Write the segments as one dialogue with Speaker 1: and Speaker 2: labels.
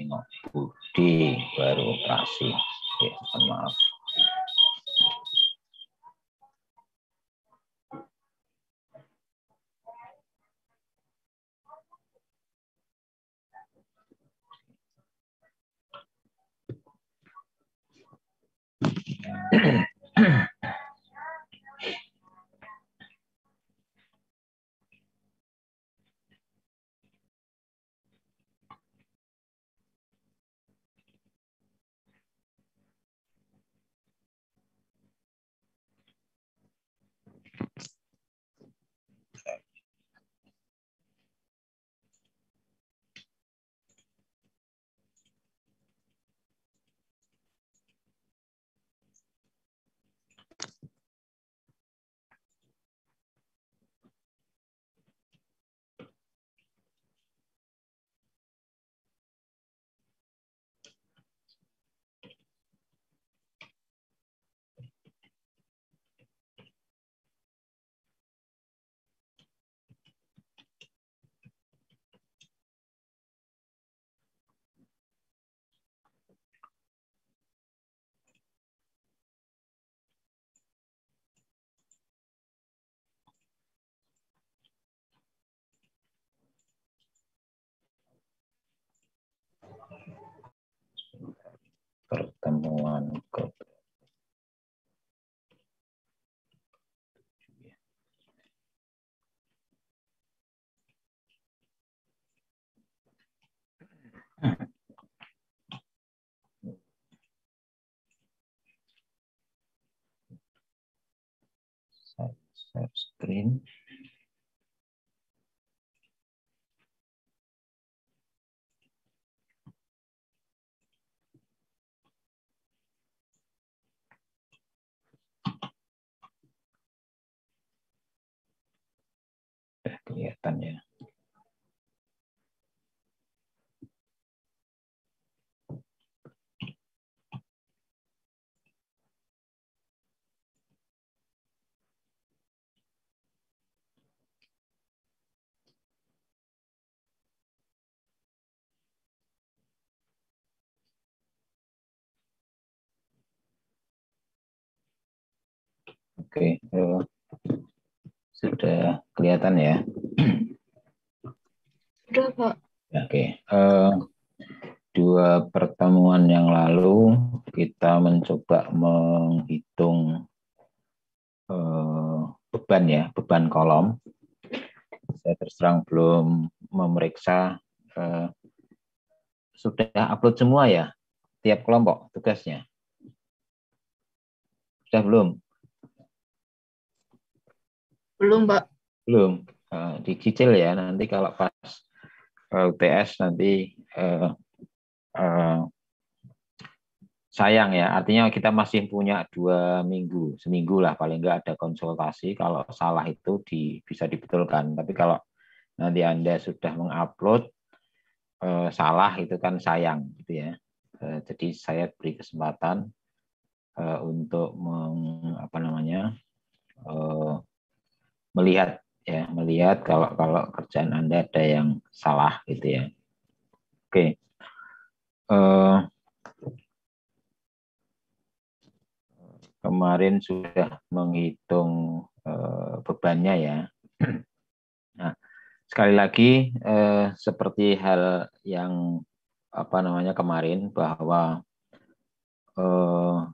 Speaker 1: nengok Budi baru operasi. Oke, maaf. pertemuan ke share screen. Sudah kelihatan ya. Oke, eh, sudah kelihatan ya.
Speaker 2: Sudah, Pak.
Speaker 1: Oke, eh, dua pertemuan yang lalu kita mencoba menghitung eh, beban ya, beban kolom. Saya terus terang belum memeriksa sudah upload semua ya tiap kelompok tugasnya. Sudah belum?
Speaker 2: Belum, Pak.
Speaker 1: Belum. Uh, dicicil ya nanti kalau pas uh, UTS nanti uh, uh, sayang ya. Artinya kita masih punya dua minggu, seminggu lah paling nggak ada konsultasi. Kalau salah itu di, bisa dibetulkan. Tapi kalau nanti anda sudah mengupload salah itu kan sayang gitu ya. Jadi saya beri kesempatan untuk meng, apa namanya melihat ya melihat kalau kalau kerjaan anda ada yang salah gitu ya. Oke. Uh, kemarin sudah menghitung uh, bebannya ya. Nah sekali lagi uh, seperti hal yang apa namanya kemarin bahwa uh,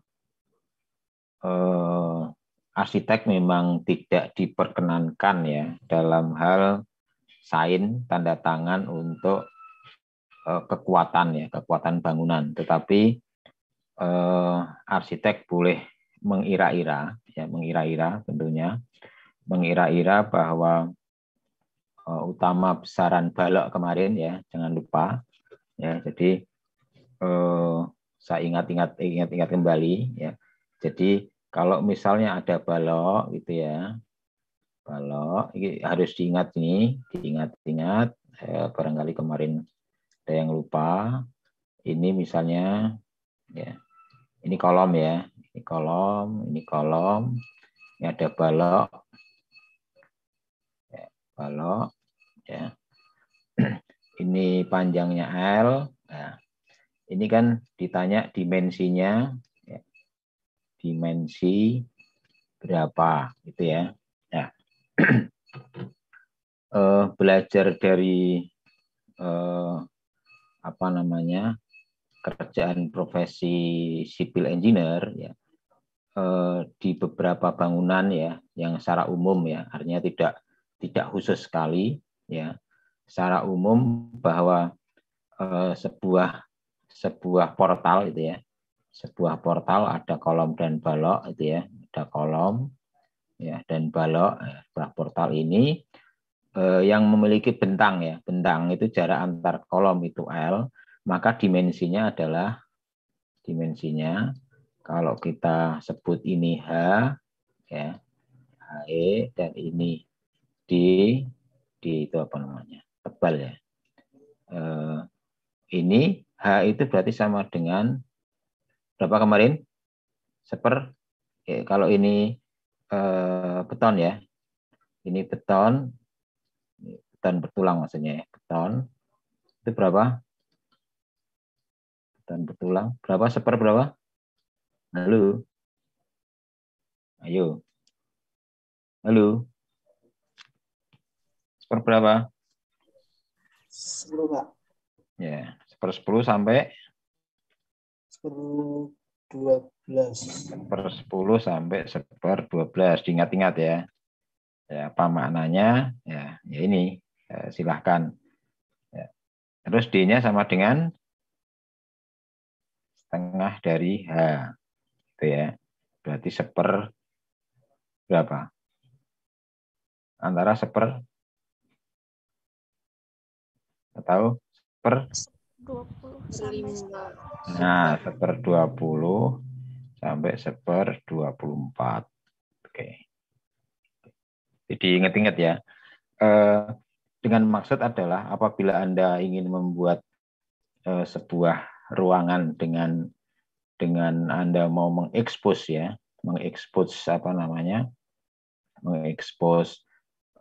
Speaker 1: uh, arsitek memang tidak diperkenankan ya dalam hal sain tanda tangan untuk uh, kekuatan ya kekuatan bangunan. Tetapi uh, arsitek boleh mengira-ira ya mengira-ira tentunya mengira-ira bahwa uh, utama besaran balok kemarin ya jangan lupa ya. Jadi uh, saya ingat-ingat ingat-ingat kembali ya. Jadi kalau misalnya ada balok gitu ya, balok ini harus diingat ini, diingat-ingat. Eh, barangkali kemarin ada yang lupa. Ini misalnya ya, ini kolom ya, ini kolom, ini kolom, ini ada balok, ya, balok, ya. Ini panjangnya L, ya. ini kan ditanya dimensinya, ya. Dimensi berapa, gitu ya. Ya. uh, belajar dari uh, apa namanya kerjaan profesi sipil engineer ya uh, di beberapa bangunan ya yang secara umum ya artinya tidak tidak khusus sekali ya secara umum bahwa uh, sebuah sebuah portal itu ya sebuah portal ada kolom dan balok itu ya. Ada kolom ya dan balok ya, sebuah portal ini eh, yang memiliki bentang ya. Bentang itu jarak antar kolom itu L maka dimensinya adalah dimensinya kalau kita sebut ini H ya HE dan ini D D itu apa namanya? Tebal ya. Eh, ini H itu berarti sama dengan berapa kemarin? Seper. Ya, kalau ini eh, beton ya. Ini beton. Beton bertulang maksudnya ya. Beton. Itu berapa? Beton bertulang. Berapa? Seper berapa? Halo. Ayo. Halo. Seper berapa?
Speaker 3: Sepuluh, Pak.
Speaker 1: Ya, seper 10 sampai
Speaker 3: 12.
Speaker 1: seper 10 sampai seper 12. Diingat-ingat ya. Ya, apa maknanya? Ya, ya ini. Ya, silahkan. Ya. Terus D-nya sama dengan setengah dari H. Itu ya. Berarti seper berapa? Antara seper tahu per
Speaker 2: 20 sampai
Speaker 1: Nah, seper 20 sampai seper 24. Oke. Jadi ingat-ingat ya. Eh, dengan maksud adalah apabila Anda ingin membuat eh, sebuah ruangan dengan dengan Anda mau mengekspos ya, mengekspos apa namanya? mengekspos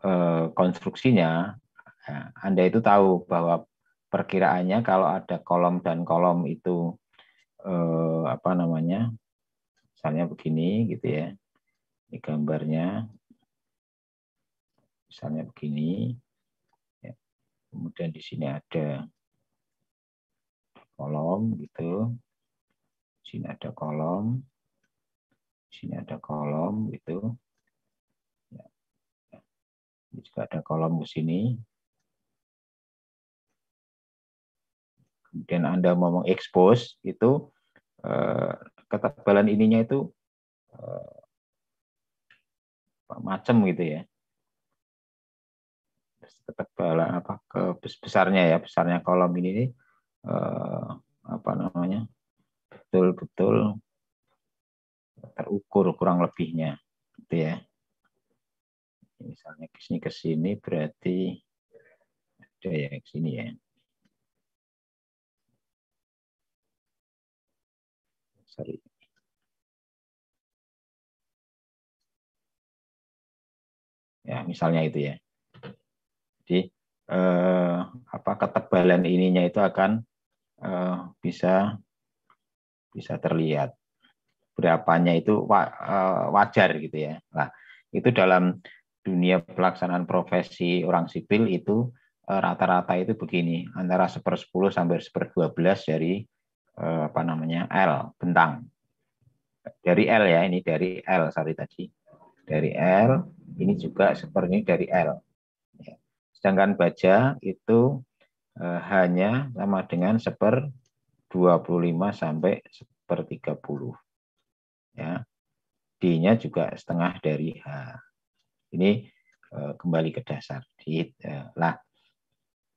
Speaker 1: eh, konstruksinya, ya, Anda itu tahu bahwa perkiraannya kalau ada kolom dan kolom itu eh, apa namanya misalnya begini gitu ya ini gambarnya misalnya begini ya. kemudian di sini ada kolom gitu di sini ada kolom di sini ada kolom gitu ya. ini juga ada kolom di sini kemudian Anda mau mengekspos itu eh, ketebalan ininya itu eh, macam gitu ya. Ketebalan apa ke besarnya ya, besarnya kolom ini eh, apa namanya? betul-betul terukur kurang lebihnya gitu ya. Misalnya ke sini ke sini berarti ada ya ke sini sorry. Ya, misalnya itu ya. Jadi eh, apa ketebalan ininya itu akan eh, bisa bisa terlihat berapanya itu eh, wajar gitu ya. Nah, itu dalam dunia pelaksanaan profesi orang sipil itu eh, rata-rata itu begini antara seper 10 sampai seper 12 dari apa namanya L bentang. Dari L ya ini dari L sorry tadi. Dari L ini juga seperti dari L. Ya. sedangkan baja itu eh, hanya sama dengan seper 25 sampai seper 30 ya. D-nya juga setengah dari H. Ini eh, kembali ke dasar. Eh, lah.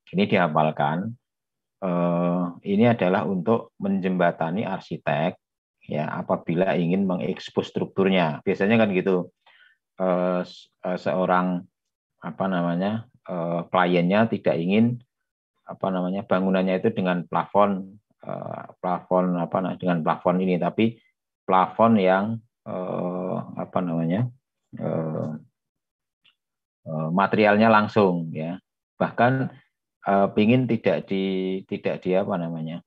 Speaker 1: Ini dihafalkan Eh, ini adalah untuk menjembatani arsitek ya apabila ingin mengekspos strukturnya. Biasanya kan gitu eh, eh, seorang apa namanya kliennya tidak ingin apa namanya bangunannya itu dengan plafon plafon apa dengan plafon ini tapi plafon yang apa namanya materialnya langsung ya bahkan uh, pingin tidak di tidak di apa namanya?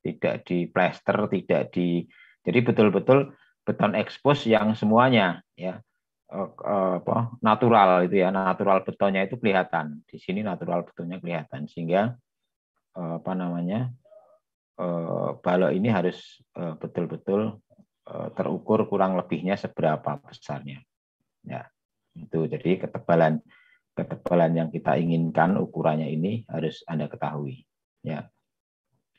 Speaker 1: Tidak di plaster, tidak di jadi betul-betul beton ekspos yang semuanya ya. Eh, eh, apa? Natural itu ya natural betonnya itu kelihatan. Di sini natural betonnya kelihatan sehingga eh, apa namanya? Balok ini harus betul-betul terukur kurang lebihnya seberapa besarnya. Ya itu jadi ketebalan ketebalan yang kita inginkan ukurannya ini harus anda ketahui ya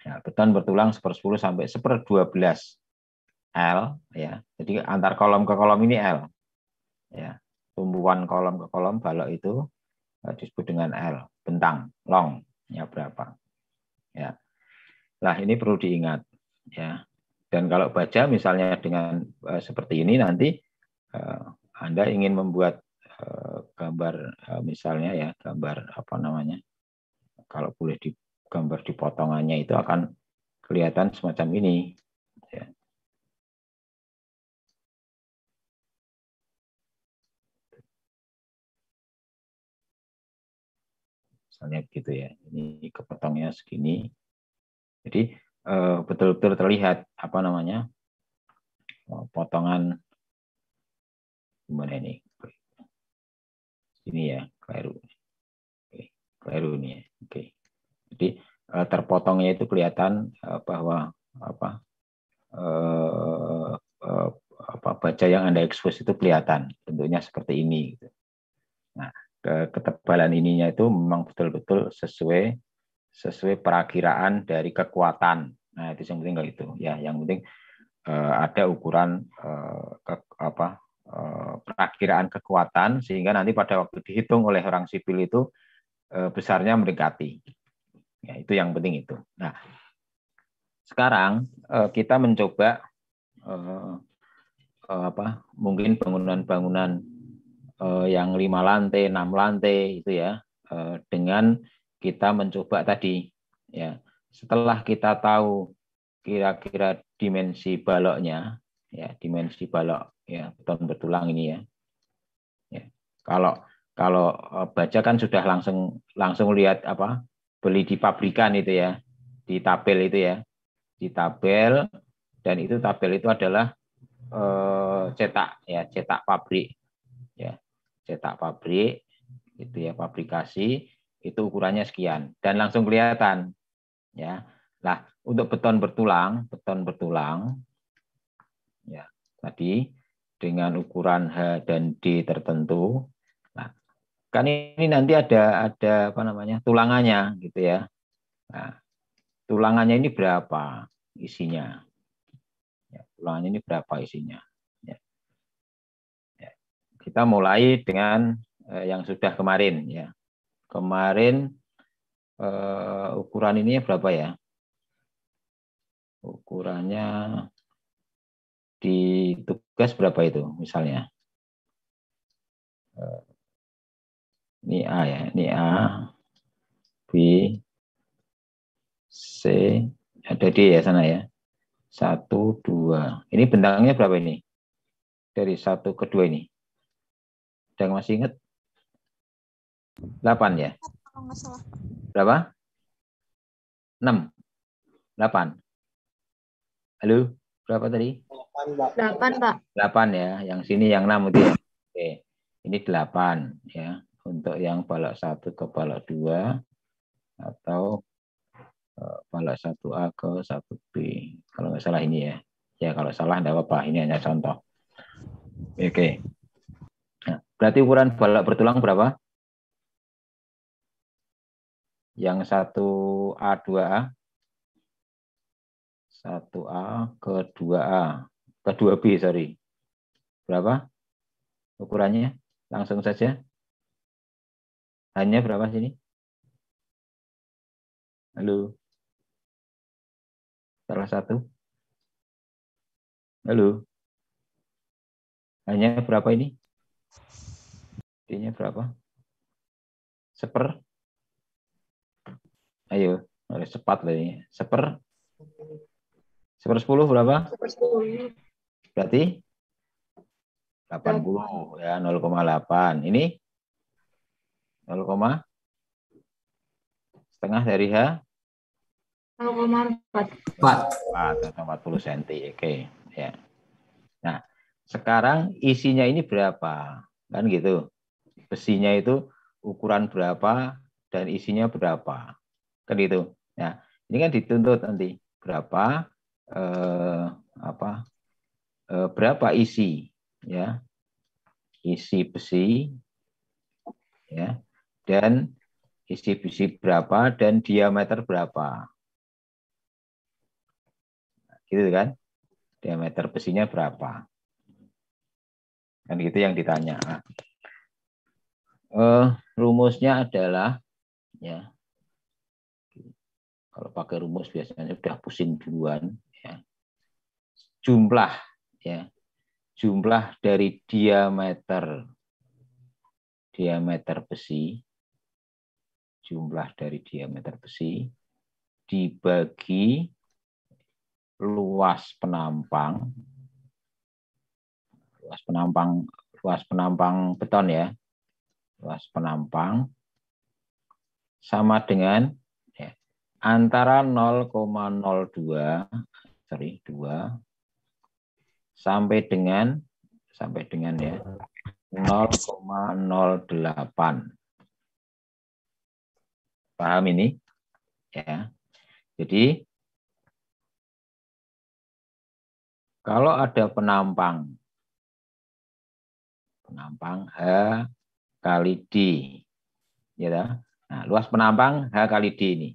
Speaker 1: Ya, beton bertulang seper 10 sampai seper 12 L ya. Jadi antar kolom ke kolom ini L. Ya. Tumbuhan kolom ke kolom balok itu eh, disebut dengan L, bentang, long ya berapa. Ya. Nah, ini perlu diingat ya. Dan kalau baca misalnya dengan uh, seperti ini nanti uh, Anda ingin membuat gambar uh, misalnya ya, gambar apa namanya? Kalau boleh di gambar di potongannya itu akan kelihatan semacam ini. Ya. Misalnya begitu ya, ini kepotongnya segini. Jadi eh, betul-betul terlihat apa namanya potongan gimana ini? Ini ya, keliru. Keliru ini ya. Oke. Jadi eh, terpotongnya itu kelihatan eh, bahwa apa eh, apa baja yang anda ekspos itu kelihatan bentuknya seperti ini. Gitu. Nah ketebalan ininya itu memang betul-betul sesuai sesuai perakiraan dari kekuatan. Nah itu yang penting itu ya. Yang penting ada ukuran ke, apa perakiraan kekuatan sehingga nanti pada waktu dihitung oleh orang sipil itu besarnya mendekati. Ya, itu yang penting itu. Nah, sekarang eh, kita mencoba eh, eh, apa? Mungkin bangunan-bangunan yang lima lantai, enam lantai itu ya, dengan kita mencoba tadi ya. Setelah kita tahu kira-kira dimensi baloknya, ya dimensi balok ya beton bertulang ini ya. ya. Kalau kalau baca kan sudah langsung langsung lihat apa beli di pabrikan itu ya, di tabel itu ya, di tabel dan itu tabel itu adalah eh, cetak ya, cetak pabrik ya, cetak pabrik itu ya pabrikasi itu ukurannya sekian dan langsung kelihatan ya. Lah untuk beton bertulang, beton bertulang tadi dengan ukuran H dan D tertentu kan ini nanti ada ada apa namanya tulangannya gitu ya. Nah, tulangannya ini berapa isinya? Ya, tulangannya ini berapa isinya? Ya. Ya. Kita mulai dengan eh, yang sudah kemarin ya. Kemarin eh, ukuran ini berapa ya? Ukurannya di tugas berapa itu misalnya? Eh, ini A ya, ini A, B, C, ada D ya sana ya. Satu, dua. Ini bentangnya berapa ini? Dari satu ke dua ini. Ada yang masih ingat? Delapan ya? Berapa? Enam. Delapan. Halo, berapa tadi?
Speaker 2: Delapan, Pak.
Speaker 1: Delapan ya. Yang sini yang enam itu ya. Oke. Ini delapan ya untuk yang balok satu ke balok dua atau eh, balok satu A ke satu B. Kalau nggak salah ini ya. Ya kalau salah tidak apa-apa. Ini hanya contoh. Oke. Nah, berarti ukuran balok bertulang berapa? Yang satu A dua A. Satu A ke dua A. Ke dua B, sorry. Berapa? Ukurannya? Langsung saja. Hanya berapa sini? Halo. Salah satu. Halo. Hanya berapa ini? D-nya berapa? Seper? Ayo, oleh cepat lah ini. Seper? Seper sepuluh berapa? Seper sepuluh. Berarti? 80 ya 0,8. Ini 0, setengah dari H?
Speaker 2: 0,4.
Speaker 3: 4.
Speaker 1: 4 atau 40 cm. Oke, ya. Nah, sekarang isinya ini berapa? Kan gitu. Besinya itu ukuran berapa dan isinya berapa? Kan gitu. Nah, ini kan dituntut nanti berapa eh, apa eh, berapa isi ya? Isi besi ya? Dan isi besi berapa dan diameter berapa? Gitu kan? Diameter besinya berapa? Kan gitu yang ditanya. Uh, rumusnya adalah ya kalau pakai rumus biasanya sudah pusing duluan jumlah ya. Jumlah dari diameter diameter besi jumlah dari diameter besi dibagi luas penampang luas penampang luas penampang beton ya. Luas penampang sama dengan ya, antara 0,02 sorry 2 sampai dengan sampai dengan ya 0,08 paham ini ya jadi Kalau ada penampang, penampang H kali D, ya Nah, luas penampang H kali D ini,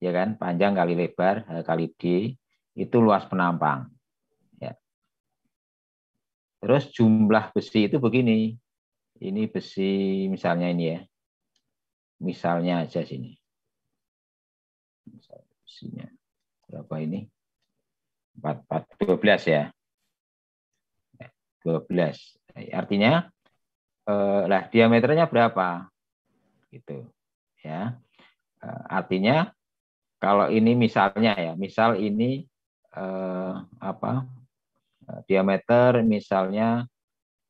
Speaker 1: ya kan? Panjang kali lebar H kali D itu luas penampang. Terus jumlah besi itu begini. Ini besi misalnya ini ya. Misalnya aja sini. Misalnya besinya berapa ini? 4, 4, 12 ya. 12. Artinya eh, lah diameternya berapa? Gitu. Ya. Eh, artinya kalau ini misalnya ya, misal ini eh, apa? Eh, diameter misalnya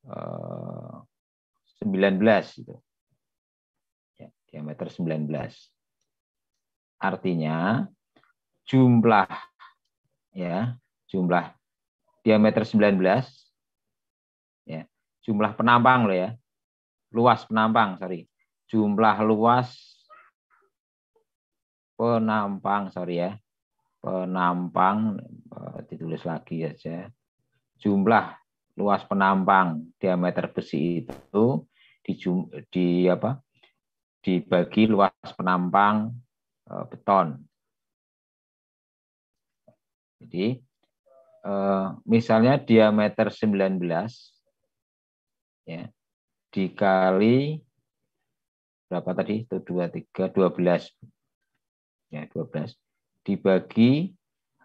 Speaker 1: eh, 19 gitu. Ya, diameter 19. Artinya jumlah ya jumlah diameter 19 ya jumlah penampang loh ya luas penampang sorry jumlah luas penampang sorry ya penampang eh, ditulis lagi aja jumlah luas penampang diameter besi itu di, di apa dibagi luas penampang eh, beton jadi eh, misalnya diameter 19 ya dikali berapa tadi? Itu 2 3 12. Ya, 12 dibagi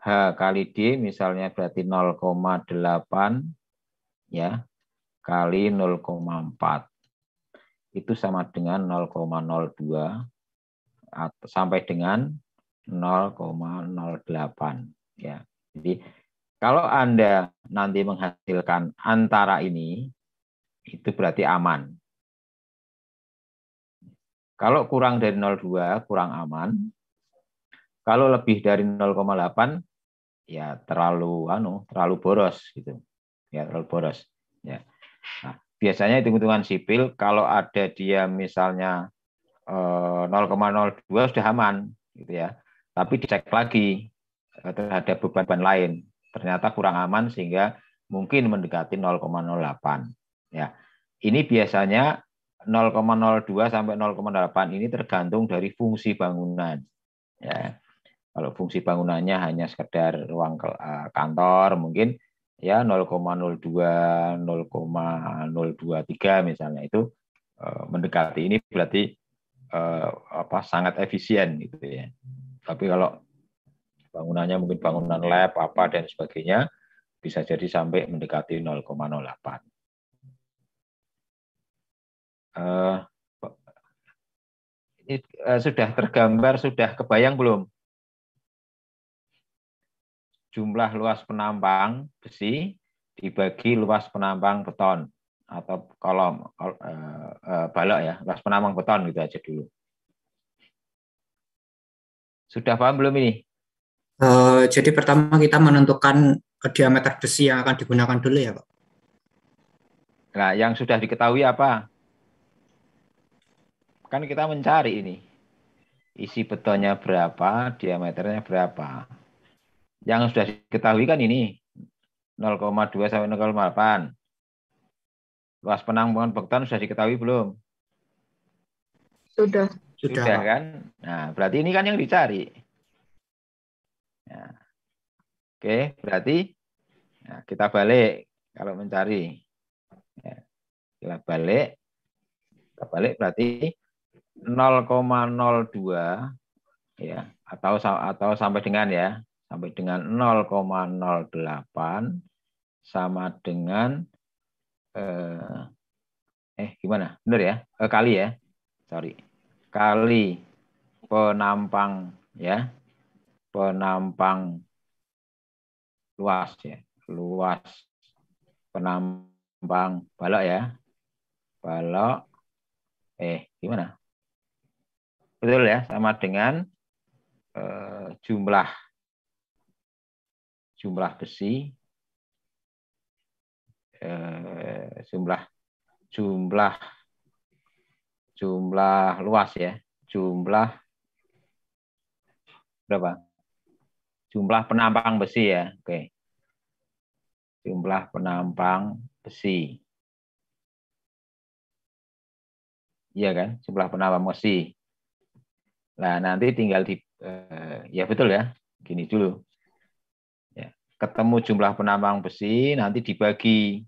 Speaker 1: H kali D misalnya berarti 0,8 ya kali 0,4 itu sama dengan 0,02 sampai dengan 0,08 Ya, jadi kalau Anda nanti menghasilkan antara ini, itu berarti aman. Kalau kurang dari 0,2, kurang aman. Kalau lebih dari 0,8, ya terlalu anu, terlalu boros gitu. Ya, terlalu boros. Ya. Nah, biasanya hitung-hitungan sipil kalau ada dia misalnya 0,02 eh, sudah aman gitu ya. Tapi dicek lagi terhadap beban-beban lain. Ternyata kurang aman sehingga mungkin mendekati 0,08. Ya. Ini biasanya 0,02 sampai 0,8 ini tergantung dari fungsi bangunan. Ya. Kalau fungsi bangunannya hanya sekedar ruang eh, kantor mungkin ya 0,02 0,023 misalnya itu eh, mendekati ini berarti eh, apa sangat efisien gitu ya. Tapi kalau bangunannya mungkin bangunan lab apa dan sebagainya bisa jadi sampai mendekati 0,08. Uh, ini uh, sudah tergambar, sudah kebayang belum? Jumlah luas penampang besi dibagi luas penampang beton atau kolom uh, uh, balok ya, luas penampang beton gitu aja dulu. Sudah paham belum ini?
Speaker 4: Eh, jadi pertama kita menentukan diameter besi yang akan digunakan dulu ya Pak.
Speaker 1: Nah, yang sudah diketahui apa? Kan kita mencari ini. Isi betonnya berapa, diameternya berapa. Yang sudah diketahui kan ini 0,2 sampai 0,8. Luas penampungan beton sudah diketahui belum?
Speaker 5: Sudah.
Speaker 4: Sudah,
Speaker 1: Sudah kan? Nah, berarti ini kan yang dicari. Ya. Oke, berarti nah, kita balik kalau mencari. Ya. Kita balik. Kita balik berarti 0,02 ya atau atau sampai dengan ya sampai dengan 0,08 sama dengan eh, eh gimana? Benar ya? Eh, kali ya? Sorry. Kali penampang ya. Penampang luas ya. Luas penampang balok ya. Balok eh gimana? Betul ya? Sama dengan eh, jumlah jumlah besi eh, jumlah jumlah jumlah luas ya. Jumlah berapa? Jumlah penampang besi ya. Oke. Jumlah penampang besi. Iya kan? Jumlah penampang besi. Nah nanti tinggal di eh, ya betul ya. Gini dulu ketemu jumlah penampang besi nanti dibagi.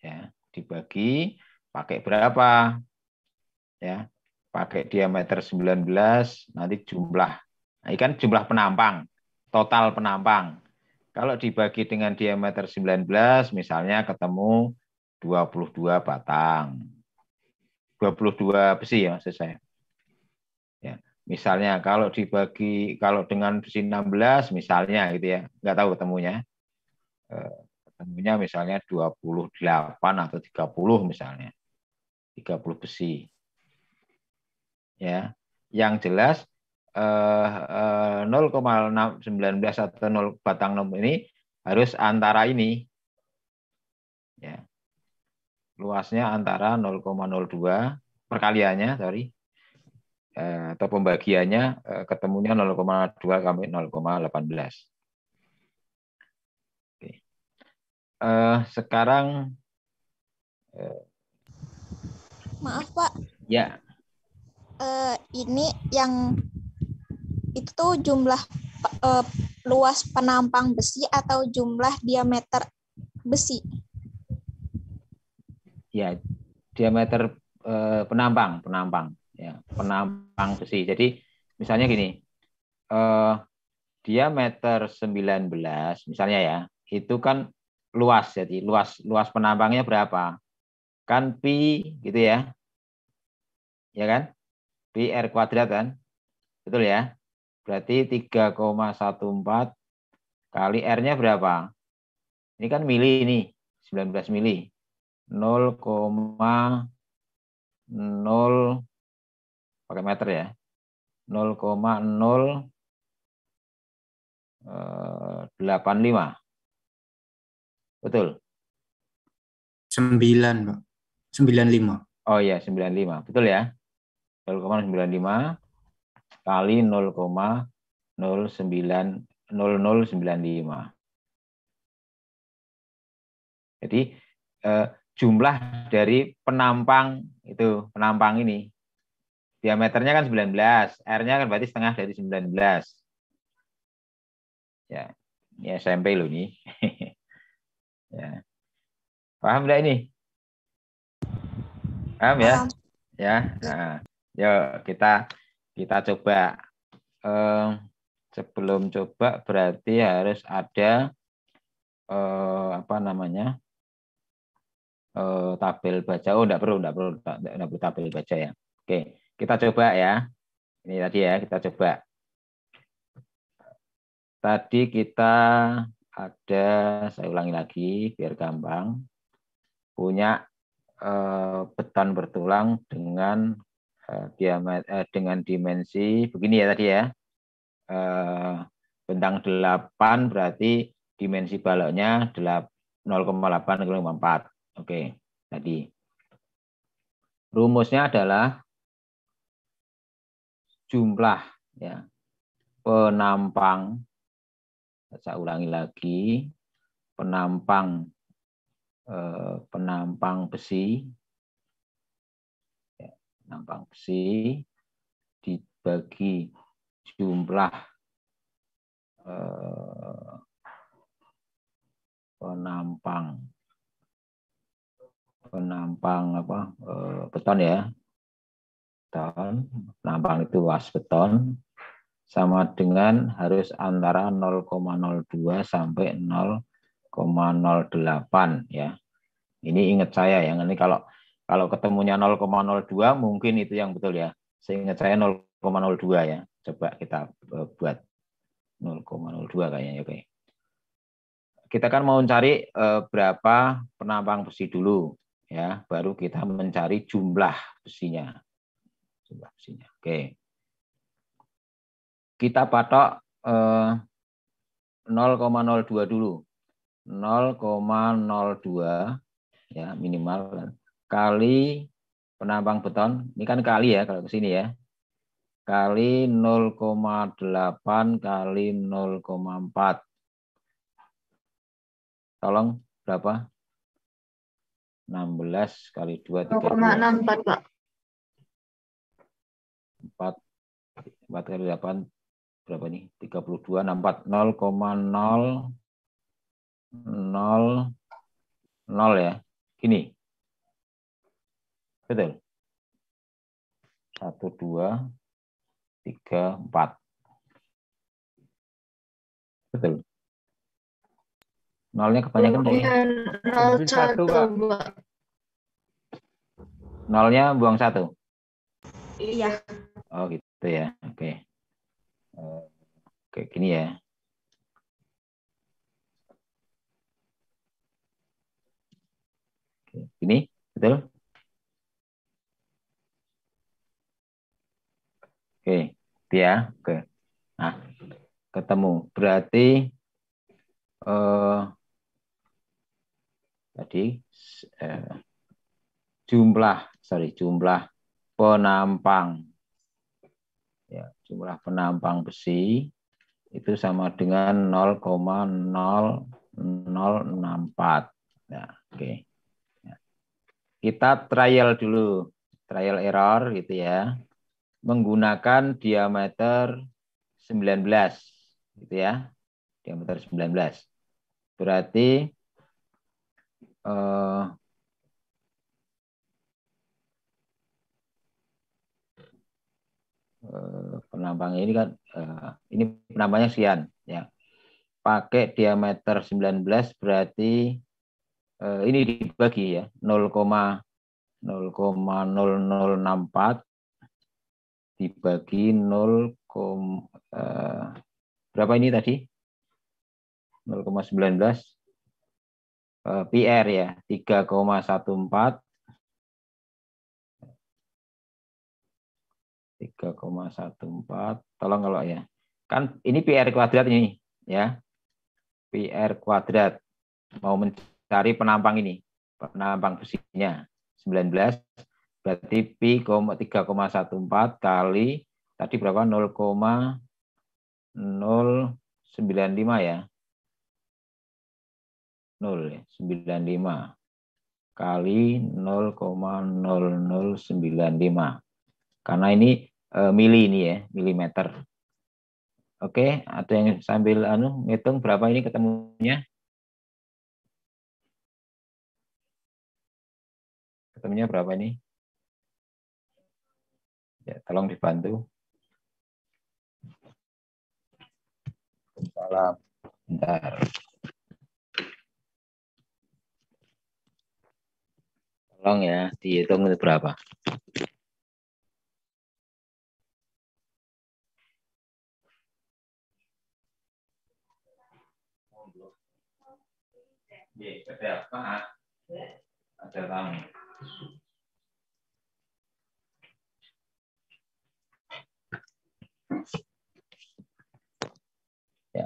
Speaker 1: Ya dibagi pakai berapa? Ya pakai diameter 19 nanti jumlah. Nah, ini kan jumlah penampang total penampang. Kalau dibagi dengan diameter 19 misalnya ketemu 22 batang. 22 besi ya saya. ya misalnya kalau dibagi kalau dengan besi 16 misalnya gitu ya. Nggak tahu ketemunya. Eh, ketemunya misalnya 28 atau 30 misalnya. 30 besi. Ya. Yang jelas eh, eh, 0,19 atau 0 batang 6 ini harus antara ini. Ya. Luasnya antara 0,02 perkaliannya sorry. eh, atau pembagiannya eh, ketemunya 0,2 sampai 0,18 Oke. Eh, sekarang
Speaker 2: Maaf Pak,
Speaker 1: ya
Speaker 2: eh, ini yang itu tuh jumlah eh, luas penampang besi atau jumlah diameter besi?
Speaker 1: ya diameter eh, penampang penampang ya penampang besi. Jadi misalnya gini eh, diameter 19 misalnya ya itu kan luas. Jadi luas luas penampangnya berapa? Kan pi gitu ya. Ya kan? Pi r kuadrat kan? Betul ya? Berarti 3,14 kali r-nya berapa? Ini kan mili ini 19 mili. 0,0 pakai meter ya. 0,0 eh, 85 betul?
Speaker 4: 9, Pak. 95.
Speaker 1: oh iya 95 betul ya? 0,95 kali 0,09 0095 jadi eh, jumlah dari penampang itu penampang ini diameternya kan 19 R-nya kan berarti setengah dari 19 ya ini SMP loh ini. Ya. Paham enggak ini? Paham ya?
Speaker 2: Paham.
Speaker 1: ya nah, yuk kita kita coba. Eh, sebelum coba berarti harus ada eh, apa namanya? Eh, tabel baca. Oh enggak perlu enggak perlu enggak perlu tabel baca ya oke kita coba ya ini tadi ya kita coba tadi kita ada saya ulangi lagi biar gampang punya eh, beton bertulang dengan eh, diameter eh, dengan dimensi begini ya tadi ya eh, bentang 8 berarti dimensi baloknya 0,8 4. Oke, tadi. Rumusnya adalah jumlah ya. Penampang saya ulangi lagi penampang eh, penampang besi ya, penampang besi dibagi jumlah eh, penampang penampang apa eh, beton ya beton penampang itu luas beton sama dengan harus antara 0,02 sampai 0,08 ya. Ini ingat saya yang ini kalau kalau ketemunya 0,02 mungkin itu yang betul ya. Seingat saya 0,02 ya. Coba kita eh, buat 0,02 kayaknya oke. Kita kan mau cari eh, berapa penampang besi dulu ya, baru kita mencari jumlah besinya. Jumlah besinya. Oke. Kita patok eh, 0,02 dulu. 0,02 ya minimal kali penampang beton. Ini kan kali ya kalau ke sini ya. Kali 0,8 kali 0,4 Tolong berapa? 16 kali 2, 3.
Speaker 5: 0,64, Pak.
Speaker 1: 4, 4 kali 8, berapa nih? 32, 64, 0,0, 0, 0 ya. Gini. Betul. 1, 2, 3, 4. Betul. Nolnya kebanyakan deh.
Speaker 5: Iya, nol satu.
Speaker 1: Nolnya buang satu.
Speaker 2: Iya.
Speaker 1: Oh gitu ya. Oke. Oke gini ya. Gini betul? Oke, dia. Oke. Nah, ketemu. Berarti eh, tadi eh, jumlah sorry jumlah penampang ya jumlah penampang besi itu sama dengan 0,0064 ya oke okay. ya. kita trial dulu trial error gitu ya menggunakan diameter 19 gitu ya diameter 19 berarti uh, penampangnya ini kan uh, ini penampangnya sekian ya. Pakai diameter 19 berarti uh, ini dibagi ya. 0,0064 dibagi 0, uh, berapa ini tadi? 0,19 Eh, PR ya. 3,14 3,14 tolong kalau ya. Kan ini PR kuadrat ini ya. PR kuadrat. Mau mencari penampang ini. Penampang besinya. 19 berarti P 3,14 kali tadi berapa? 0,095 ya. 0 ya, 95 kali 0,0095. Karena ini mili ini ya, milimeter. Oke, ada yang sambil anu ngitung berapa ini ketemunya? Ketemunya berapa ini? Ya, tolong dibantu. Salam. Bentar. Tolong ya, dihitung itu berapa. Ada apa? Ada tamu.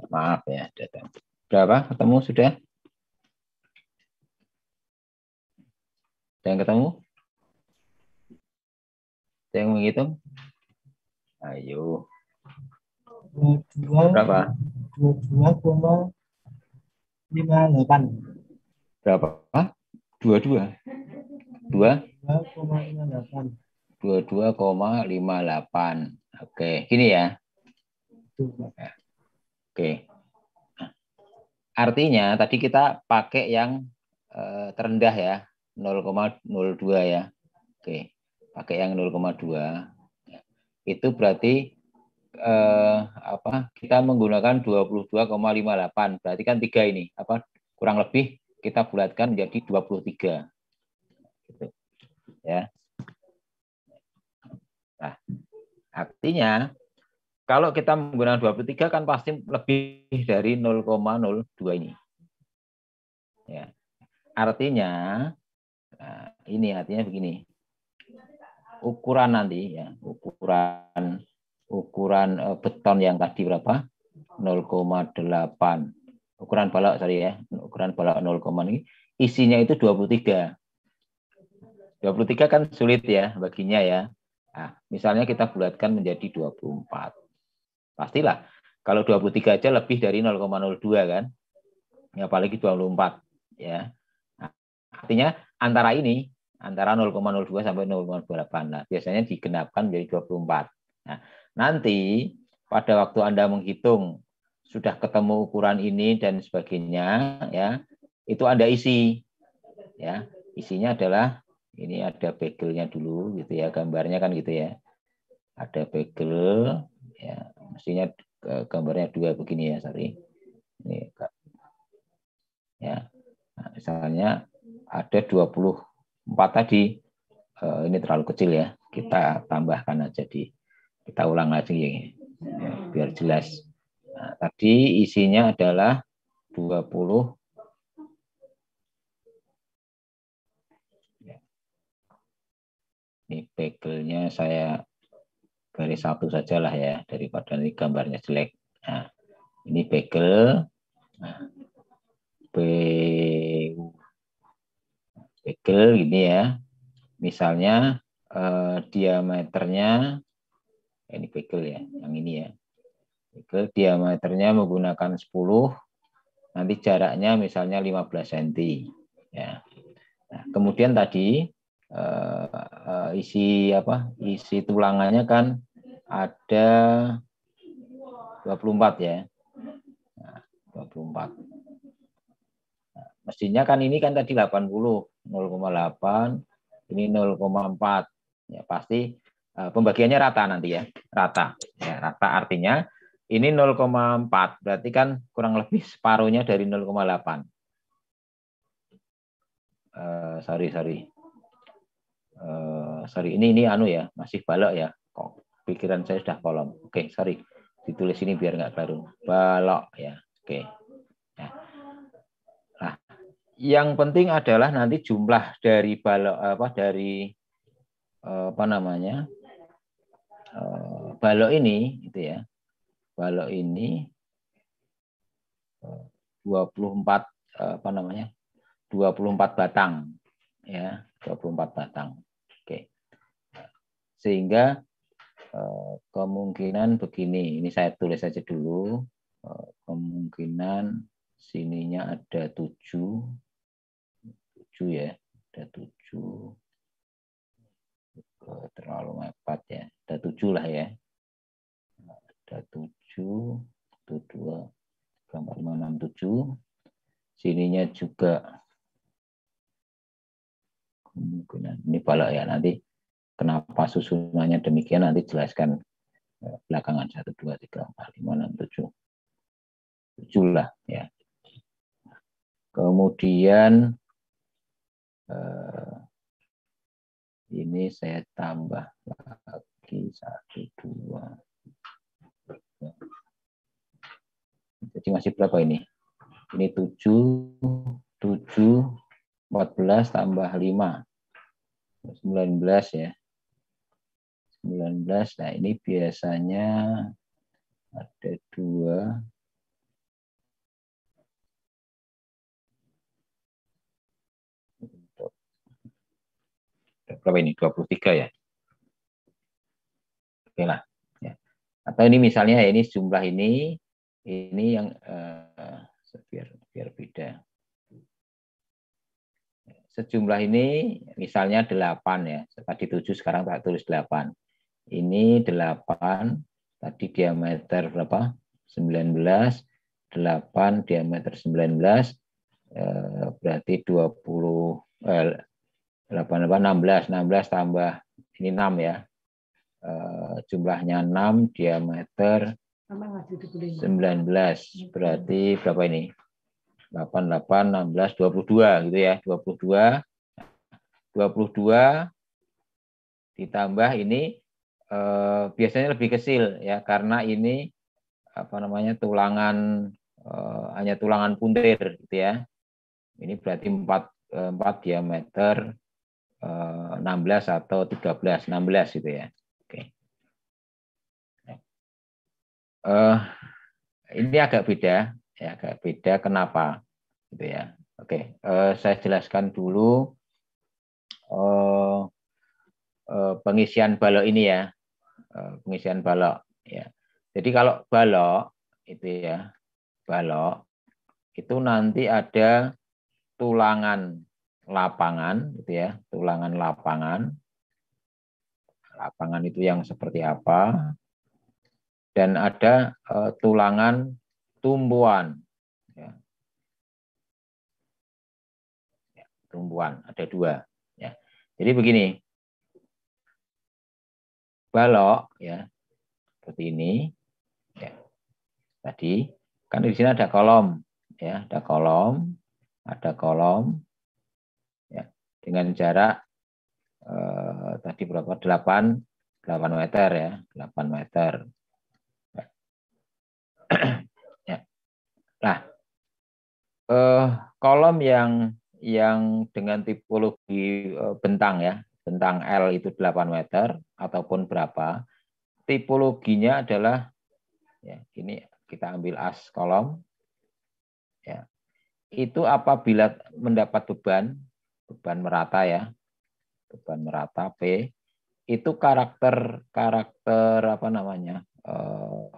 Speaker 1: Maaf ya, datang. Berapa? Ketemu sudah? Ada yang ketemu? Ada yang menghitung? Ayo,
Speaker 3: dua dua
Speaker 1: berapa?
Speaker 3: dua dua?
Speaker 1: Dua-dua. Dua?
Speaker 3: dua koma lima delapan
Speaker 1: 22,58. Oke, gini ya. Oke. Artinya tadi kita pakai yang eh, terendah ya, 0,02 ya. Oke. Pakai yang 0,2. Ya. Itu berarti eh, apa? Kita menggunakan 22,58. Berarti kan tiga ini, apa? Kurang lebih kita bulatkan menjadi 23. Gitu. Ya. Nah, artinya kalau kita menggunakan 23 kan pasti lebih dari 0,02 ini. Ya. Artinya nah, ini artinya begini. Ukuran nanti ya, ukuran ukuran eh, beton yang tadi berapa? 0,8. Ukuran balok sorry ya, ukuran balok 0, ini isinya itu 23. 23 kan sulit ya baginya ya. Nah, misalnya kita bulatkan menjadi 24. Pastilah kalau 23 aja lebih dari 0,02 kan. Ya apalagi 24 ya. Nah, artinya antara ini antara 0,02 sampai 0,28. Nah, biasanya digenapkan menjadi 24. Nah, nanti pada waktu Anda menghitung sudah ketemu ukuran ini dan sebagainya ya, itu Anda isi ya. Isinya adalah ini ada begelnya dulu gitu ya gambarnya kan gitu ya. Ada begel ya mestinya gambarnya dua begini ya sorry. Ini ya nah, misalnya ada 24 tadi ini terlalu kecil ya kita tambahkan aja di kita ulang lagi ya, biar jelas nah, tadi isinya adalah 20 Ini begelnya saya garis satu sajalah ya daripada ini gambarnya jelek. Nah, ini begel. Nah, begel gini ya. Misalnya eh, diameternya ini begel ya, yang ini ya. Begel diameternya menggunakan 10 nanti jaraknya misalnya 15 cm ya. Nah, kemudian tadi uh, isi apa isi tulangannya kan ada 24 ya. Nah, 24 nah, mestinya kan ini kan tadi 80 0,8 ini 0,4 ya pasti uh, pembagiannya rata nanti ya rata. Ya rata artinya ini 0,4 berarti kan kurang lebih separuhnya dari 0,8 uh, sorry sorry uh, sorry ini ini anu ya masih balok ya kok pikiran saya sudah kolom oke okay, sorry ditulis ini biar nggak baru balok ya oke okay. ya. nah yang penting adalah nanti jumlah dari balok apa dari uh, apa namanya balok ini gitu ya balok ini 24 apa namanya 24 batang ya 24 batang. Sehingga eh, kemungkinan begini, ini saya tulis saja dulu, eh, kemungkinan sininya ada 7, 7 ya, ada 7, terlalu mepet ya, ada 7 lah ya, ada 7, 1, 2, 3, 4, 5, 6, 7, sininya juga kemungkinan ini balok ya nanti Kenapa susunannya demikian nanti jelaskan eh, belakangan satu dua tiga empat lima enam tujuh tujuh lah ya. Kemudian eh, ini saya tambah lagi satu dua jadi masih berapa ini? Ini 7, 7, 14 tambah 5. 19 ya. 19. Nah, ini biasanya ada dua. Berapa ini? 23 ya. Oke lah atau ini misalnya ya ini jumlah ini ini yang eh, biar biar beda. Sejumlah ini misalnya 8 ya. Tadi 7 sekarang tak tulis 8 ini 8 tadi diameter berapa? 19 8 diameter 19 eh, berarti 20 eh, 8 16 16 tambah ini 6 ya eh, jumlahnya 6 diameter 19 berarti berapa ini? 8 8 16 22 gitu ya 22 22 ditambah ini eh, biasanya lebih kecil ya karena ini apa namanya tulangan eh, hanya tulangan puntir gitu ya. Ini berarti 4 4 diameter eh, 16 atau 13 16 gitu ya. Eh, ini agak beda ya agak beda kenapa gitu ya. Oke, eh, saya jelaskan dulu eh, eh, pengisian balok ini ya. Eh, pengisian balok ya. Jadi kalau balok itu ya, balok itu nanti ada tulangan lapangan gitu ya, tulangan lapangan. Lapangan itu yang seperti apa? Dan ada uh, tulangan tumbuhan. Ya. ya. tumbuhan ada dua. Ya. Jadi begini, balok ya seperti ini tadi kan di sini ada kolom ya ada kolom ada kolom ya dengan jarak eh, tadi berapa 8 8 meter ya 8 meter ya nah eh, kolom yang yang dengan tipologi eh, bentang ya bentang L itu 8 meter ataupun berapa tipologinya adalah ya ini kita ambil as kolom ya. Itu apabila mendapat beban beban merata ya beban merata P itu karakter karakter apa namanya eh,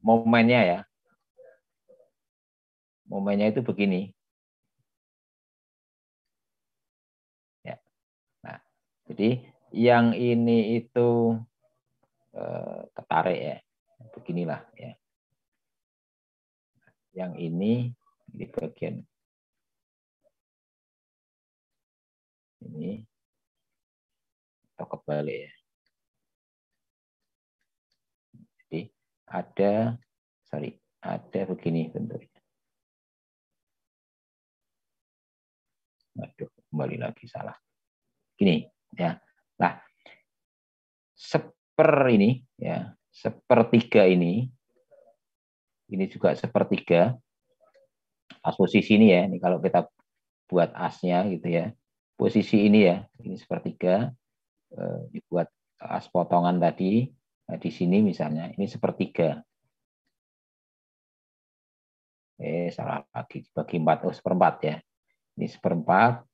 Speaker 1: momennya ya momennya itu begini ya nah jadi yang ini itu eh, ketarik ya beginilah ya yang ini di bagian ini atau kebalik ya. Jadi ada sorry ada begini bentuknya. Aduh, kembali lagi salah. Gini ya. Nah, seper ini ya, sepertiga ini ini juga sepertiga as posisi ini ya ini kalau kita buat asnya gitu ya posisi ini ya ini sepertiga eh, dibuat as potongan tadi nah, di sini misalnya ini sepertiga eh salah lagi bagi empat oh seperempat ya ini seperempat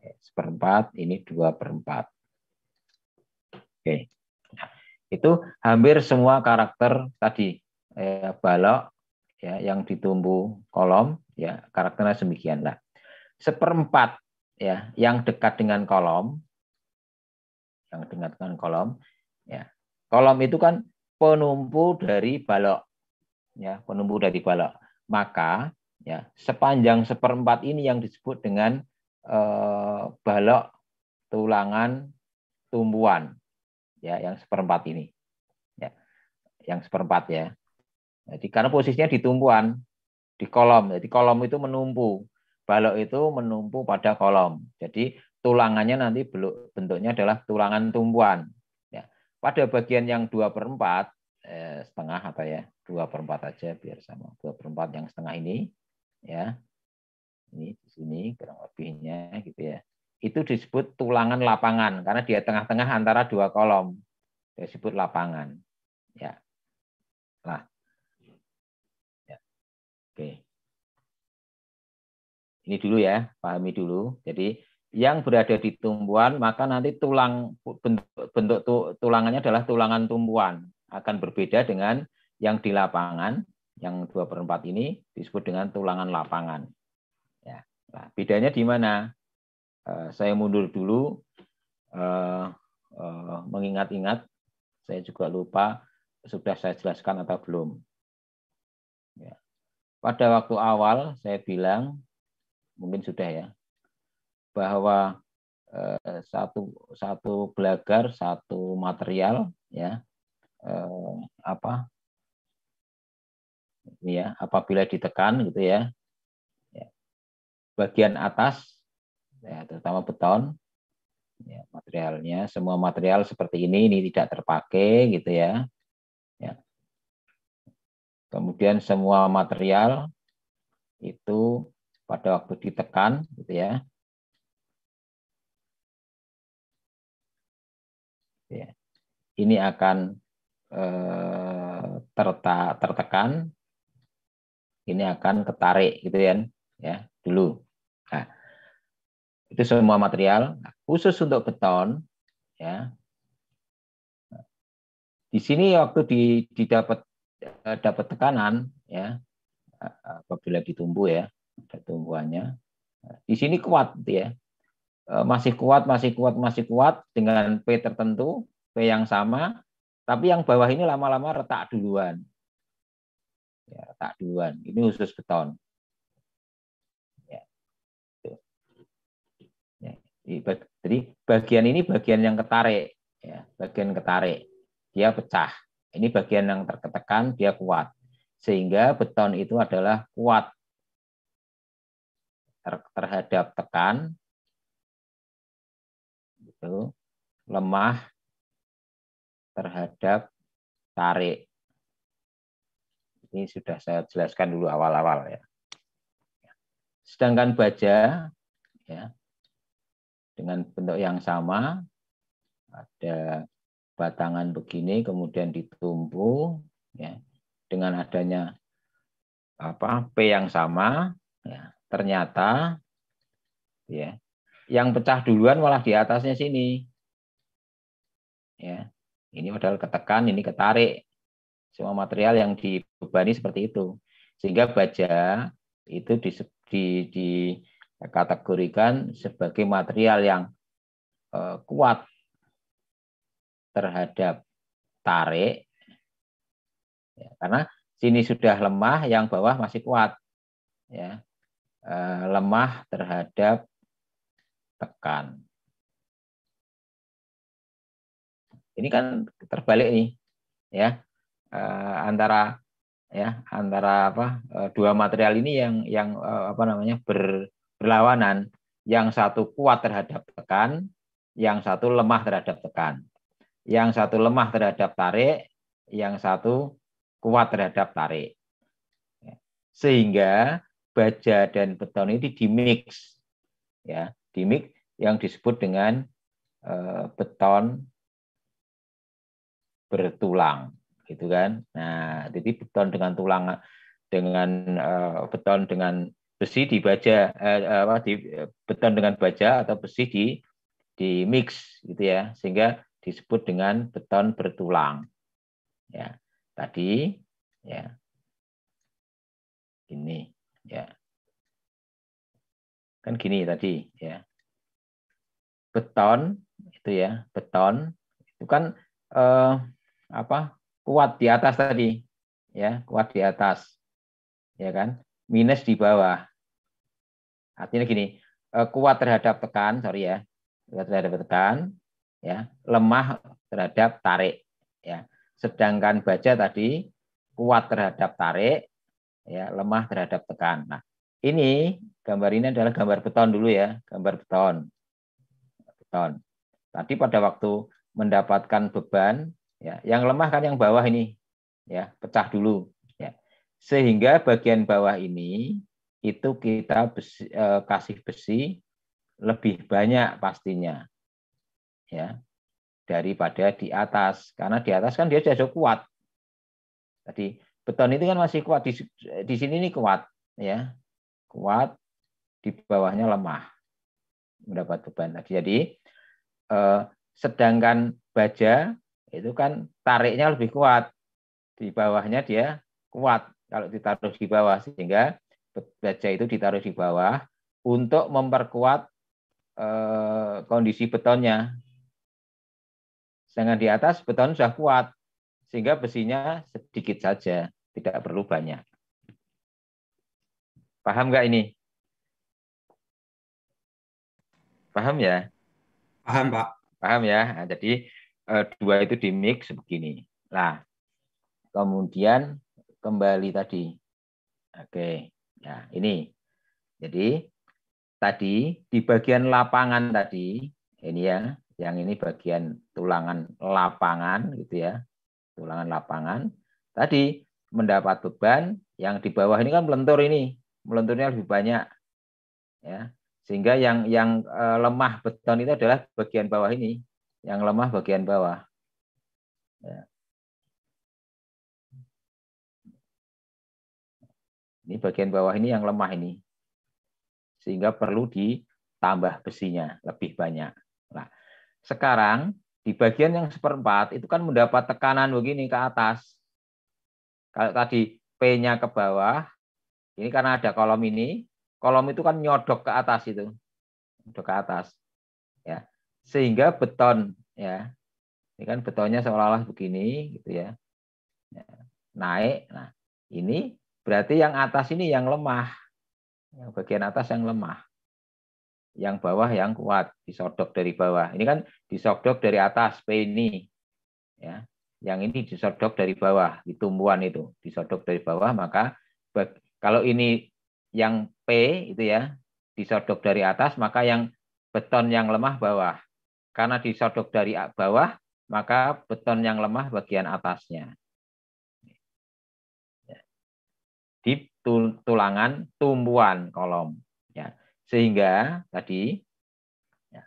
Speaker 1: eh, seperempat ini dua perempat oke itu hampir semua karakter tadi eh, balok ya yang ditumbuh kolom ya karakternya demikian lah. Seperempat ya yang dekat dengan kolom yang dekat dengan kolom ya. Kolom itu kan penumpu dari balok ya, penumpu dari balok. Maka ya sepanjang seperempat ini yang disebut dengan eh, balok tulangan tumbuhan ya yang seperempat ini ya yang seperempat ya jadi karena posisinya di tumpuan, di kolom. Jadi kolom itu menumpu. Balok itu menumpu pada kolom. Jadi tulangannya nanti bentuknya adalah tulangan tumpuan. Ya. Pada bagian yang dua per empat, eh, setengah apa ya, dua per empat aja biar sama. Dua per empat yang setengah ini, ya, ini di sini kurang lebihnya gitu ya. Itu disebut tulangan lapangan karena dia tengah-tengah antara dua kolom. Disebut lapangan. Ya. Nah, Oke. Ini dulu ya, pahami dulu. Jadi yang berada di tumbuhan, maka nanti tulang bentuk, bentuk tulangannya adalah tulangan tumbuhan. Akan berbeda dengan yang di lapangan, yang dua per 4 ini disebut dengan tulangan lapangan. Ya. Nah, bedanya di mana? Uh, saya mundur dulu, uh, uh, mengingat-ingat, saya juga lupa sudah saya jelaskan atau belum. Ya. Pada waktu awal saya bilang, mungkin sudah ya, bahwa eh, satu satu belagar satu material ya eh, apa ini ya apabila ditekan gitu ya, ya. Bagian atas ya terutama beton ya, materialnya. Semua material seperti ini ini tidak terpakai gitu ya. Ya. Kemudian semua material itu pada waktu ditekan gitu ya. Ya, ini akan eh, terta, tertekan, ini akan ketarik gitu ya, ya dulu. Nah, itu semua material nah, khusus untuk beton, ya. Di sini waktu di, didapat eh, dapat tekanan, ya, apabila ditumbuh ya, ada tumbuhannya. Di sini kuat, gitu ya Eh, masih kuat, masih kuat, masih kuat dengan P tertentu, P yang sama, tapi yang bawah ini lama-lama retak duluan. Ya, retak duluan. Ini khusus beton. Ya. Ya. Jadi bagian ini bagian yang ketarik, ya, bagian ketarik, dia pecah. Ini bagian yang terketekan, dia kuat. Sehingga beton itu adalah kuat terhadap tekan, itu lemah terhadap tarik. Ini sudah saya jelaskan dulu awal-awal ya. Sedangkan baja ya dengan bentuk yang sama ada batangan begini kemudian ditumpu ya dengan adanya apa P yang sama ya ternyata ya yang pecah duluan malah di atasnya sini. Ya, ini modal ketekan, ini ketarik. Semua material yang dibebani seperti itu. Sehingga baja itu di, di, dikategorikan sebagai material yang uh, kuat terhadap tarik. Ya, karena sini sudah lemah, yang bawah masih kuat. Ya, uh, lemah terhadap tekan. Ini kan terbalik nih, ya eh, antara ya antara apa eh, dua material ini yang yang eh, apa namanya ber, berlawanan. Yang satu kuat terhadap tekan, yang satu lemah terhadap tekan. Yang satu lemah terhadap tarik, yang satu kuat terhadap tarik. Sehingga baja dan beton ini dimix ya dimik yang disebut dengan uh, beton bertulang gitu kan. Nah jadi beton dengan tulang dengan uh, beton dengan besi di baja uh, apa di beton dengan baja atau besi di di mix gitu ya sehingga disebut dengan beton bertulang. Ya tadi ya. Ini ya. Kan gini tadi ya. Beton itu ya beton itu kan eh, apa kuat di atas tadi ya kuat di atas ya kan minus di bawah artinya gini eh, kuat terhadap tekan sorry ya kuat terhadap tekan ya lemah terhadap tarik ya sedangkan baja tadi kuat terhadap tarik ya lemah terhadap tekan nah ini gambar ini adalah gambar beton dulu ya, gambar beton. Beton. Tadi pada waktu mendapatkan beban, ya, yang lemah kan yang bawah ini, ya, pecah dulu, ya. Sehingga bagian bawah ini itu kita besi, eh, kasih besi lebih banyak pastinya, ya, daripada di atas, karena di atas kan dia sudah kuat. Tadi beton itu kan masih kuat di, di sini ini kuat, ya, kuat, di bawahnya lemah. mendapat beban. Jadi eh, sedangkan baja itu kan tariknya lebih kuat. Di bawahnya dia kuat kalau ditaruh di bawah sehingga baja itu ditaruh di bawah untuk memperkuat eh, kondisi betonnya. Sedangkan di atas beton sudah kuat sehingga besinya sedikit saja, tidak perlu banyak. Paham nggak ini? Paham ya?
Speaker 4: Paham, Pak.
Speaker 1: Paham ya? Nah, jadi dua itu di mix begini. Nah, kemudian kembali tadi. Oke, ya ini. Jadi tadi di bagian lapangan tadi ini ya, yang ini bagian tulangan lapangan gitu ya, tulangan lapangan. Tadi mendapat beban yang di bawah ini kan melentur ini, melenturnya lebih banyak, ya sehingga yang yang eh, lemah beton itu adalah bagian bawah ini, yang lemah bagian bawah. Ya. Ini bagian bawah ini yang lemah ini, sehingga perlu ditambah besinya lebih banyak. Nah, sekarang di bagian yang seperempat itu kan mendapat tekanan begini ke atas. Kalau tadi P-nya ke bawah, ini karena ada kolom ini, kolom itu kan nyodok ke atas itu, nyodok ke atas, ya, sehingga beton, ya, ini kan betonnya seolah-olah begini, gitu ya, ya naik. Nah, ini berarti yang atas ini yang lemah, yang bagian atas yang lemah, yang bawah yang kuat, disodok dari bawah. Ini kan disodok dari atas P ini, ya, yang ini disodok dari bawah, di tumbuhan itu disodok dari bawah, maka kalau ini yang P itu ya disodok dari atas, maka yang beton yang lemah bawah. Karena disodok dari bawah, maka beton yang lemah bagian atasnya. Di tulangan tumbuhan kolom. Ya. Sehingga tadi ya,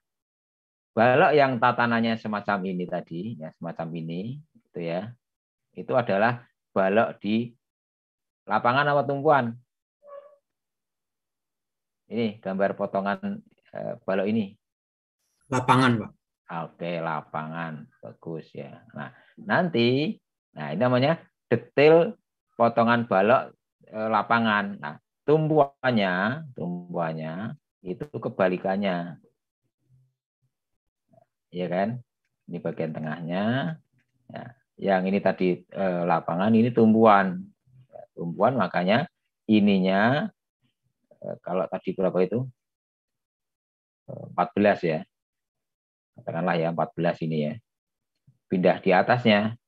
Speaker 1: balok yang tatanannya semacam ini tadi, ya semacam ini, itu ya, itu adalah balok di lapangan apa tumpuan? Ini gambar potongan eh, balok ini.
Speaker 4: Lapangan, Pak.
Speaker 1: Oke, lapangan. Bagus ya. Nah, nanti nah ini namanya detail potongan balok eh, lapangan. Nah, tumbuhannya, tumbuhannya itu kebalikannya. Iya kan? Ini bagian tengahnya. Ya. Yang ini tadi eh, lapangan, ini tumbuhan. Tumbuhan makanya ininya Eh, kalau tadi berapa itu? 14 ya. Katakanlah ya 14 ini ya. Pindah di atasnya.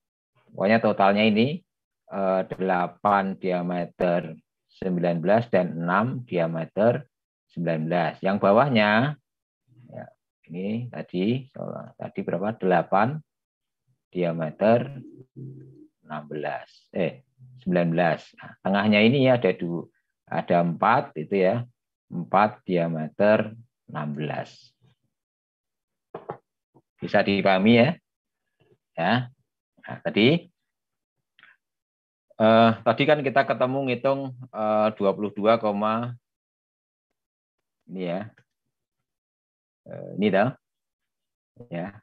Speaker 1: Pokoknya totalnya ini 8 eh, diameter 19 dan 6 diameter 19. Yang bawahnya ya, ini tadi tadi berapa? 8 diameter 16 eh 19. Nah, tengahnya ini ya ada dua ada empat itu ya empat diameter 16 bisa dipahami ya? Ya. Nah, tadi eh, tadi kan kita ketemu ngitung eh, 22, ini ya. Eh, ini dah ya.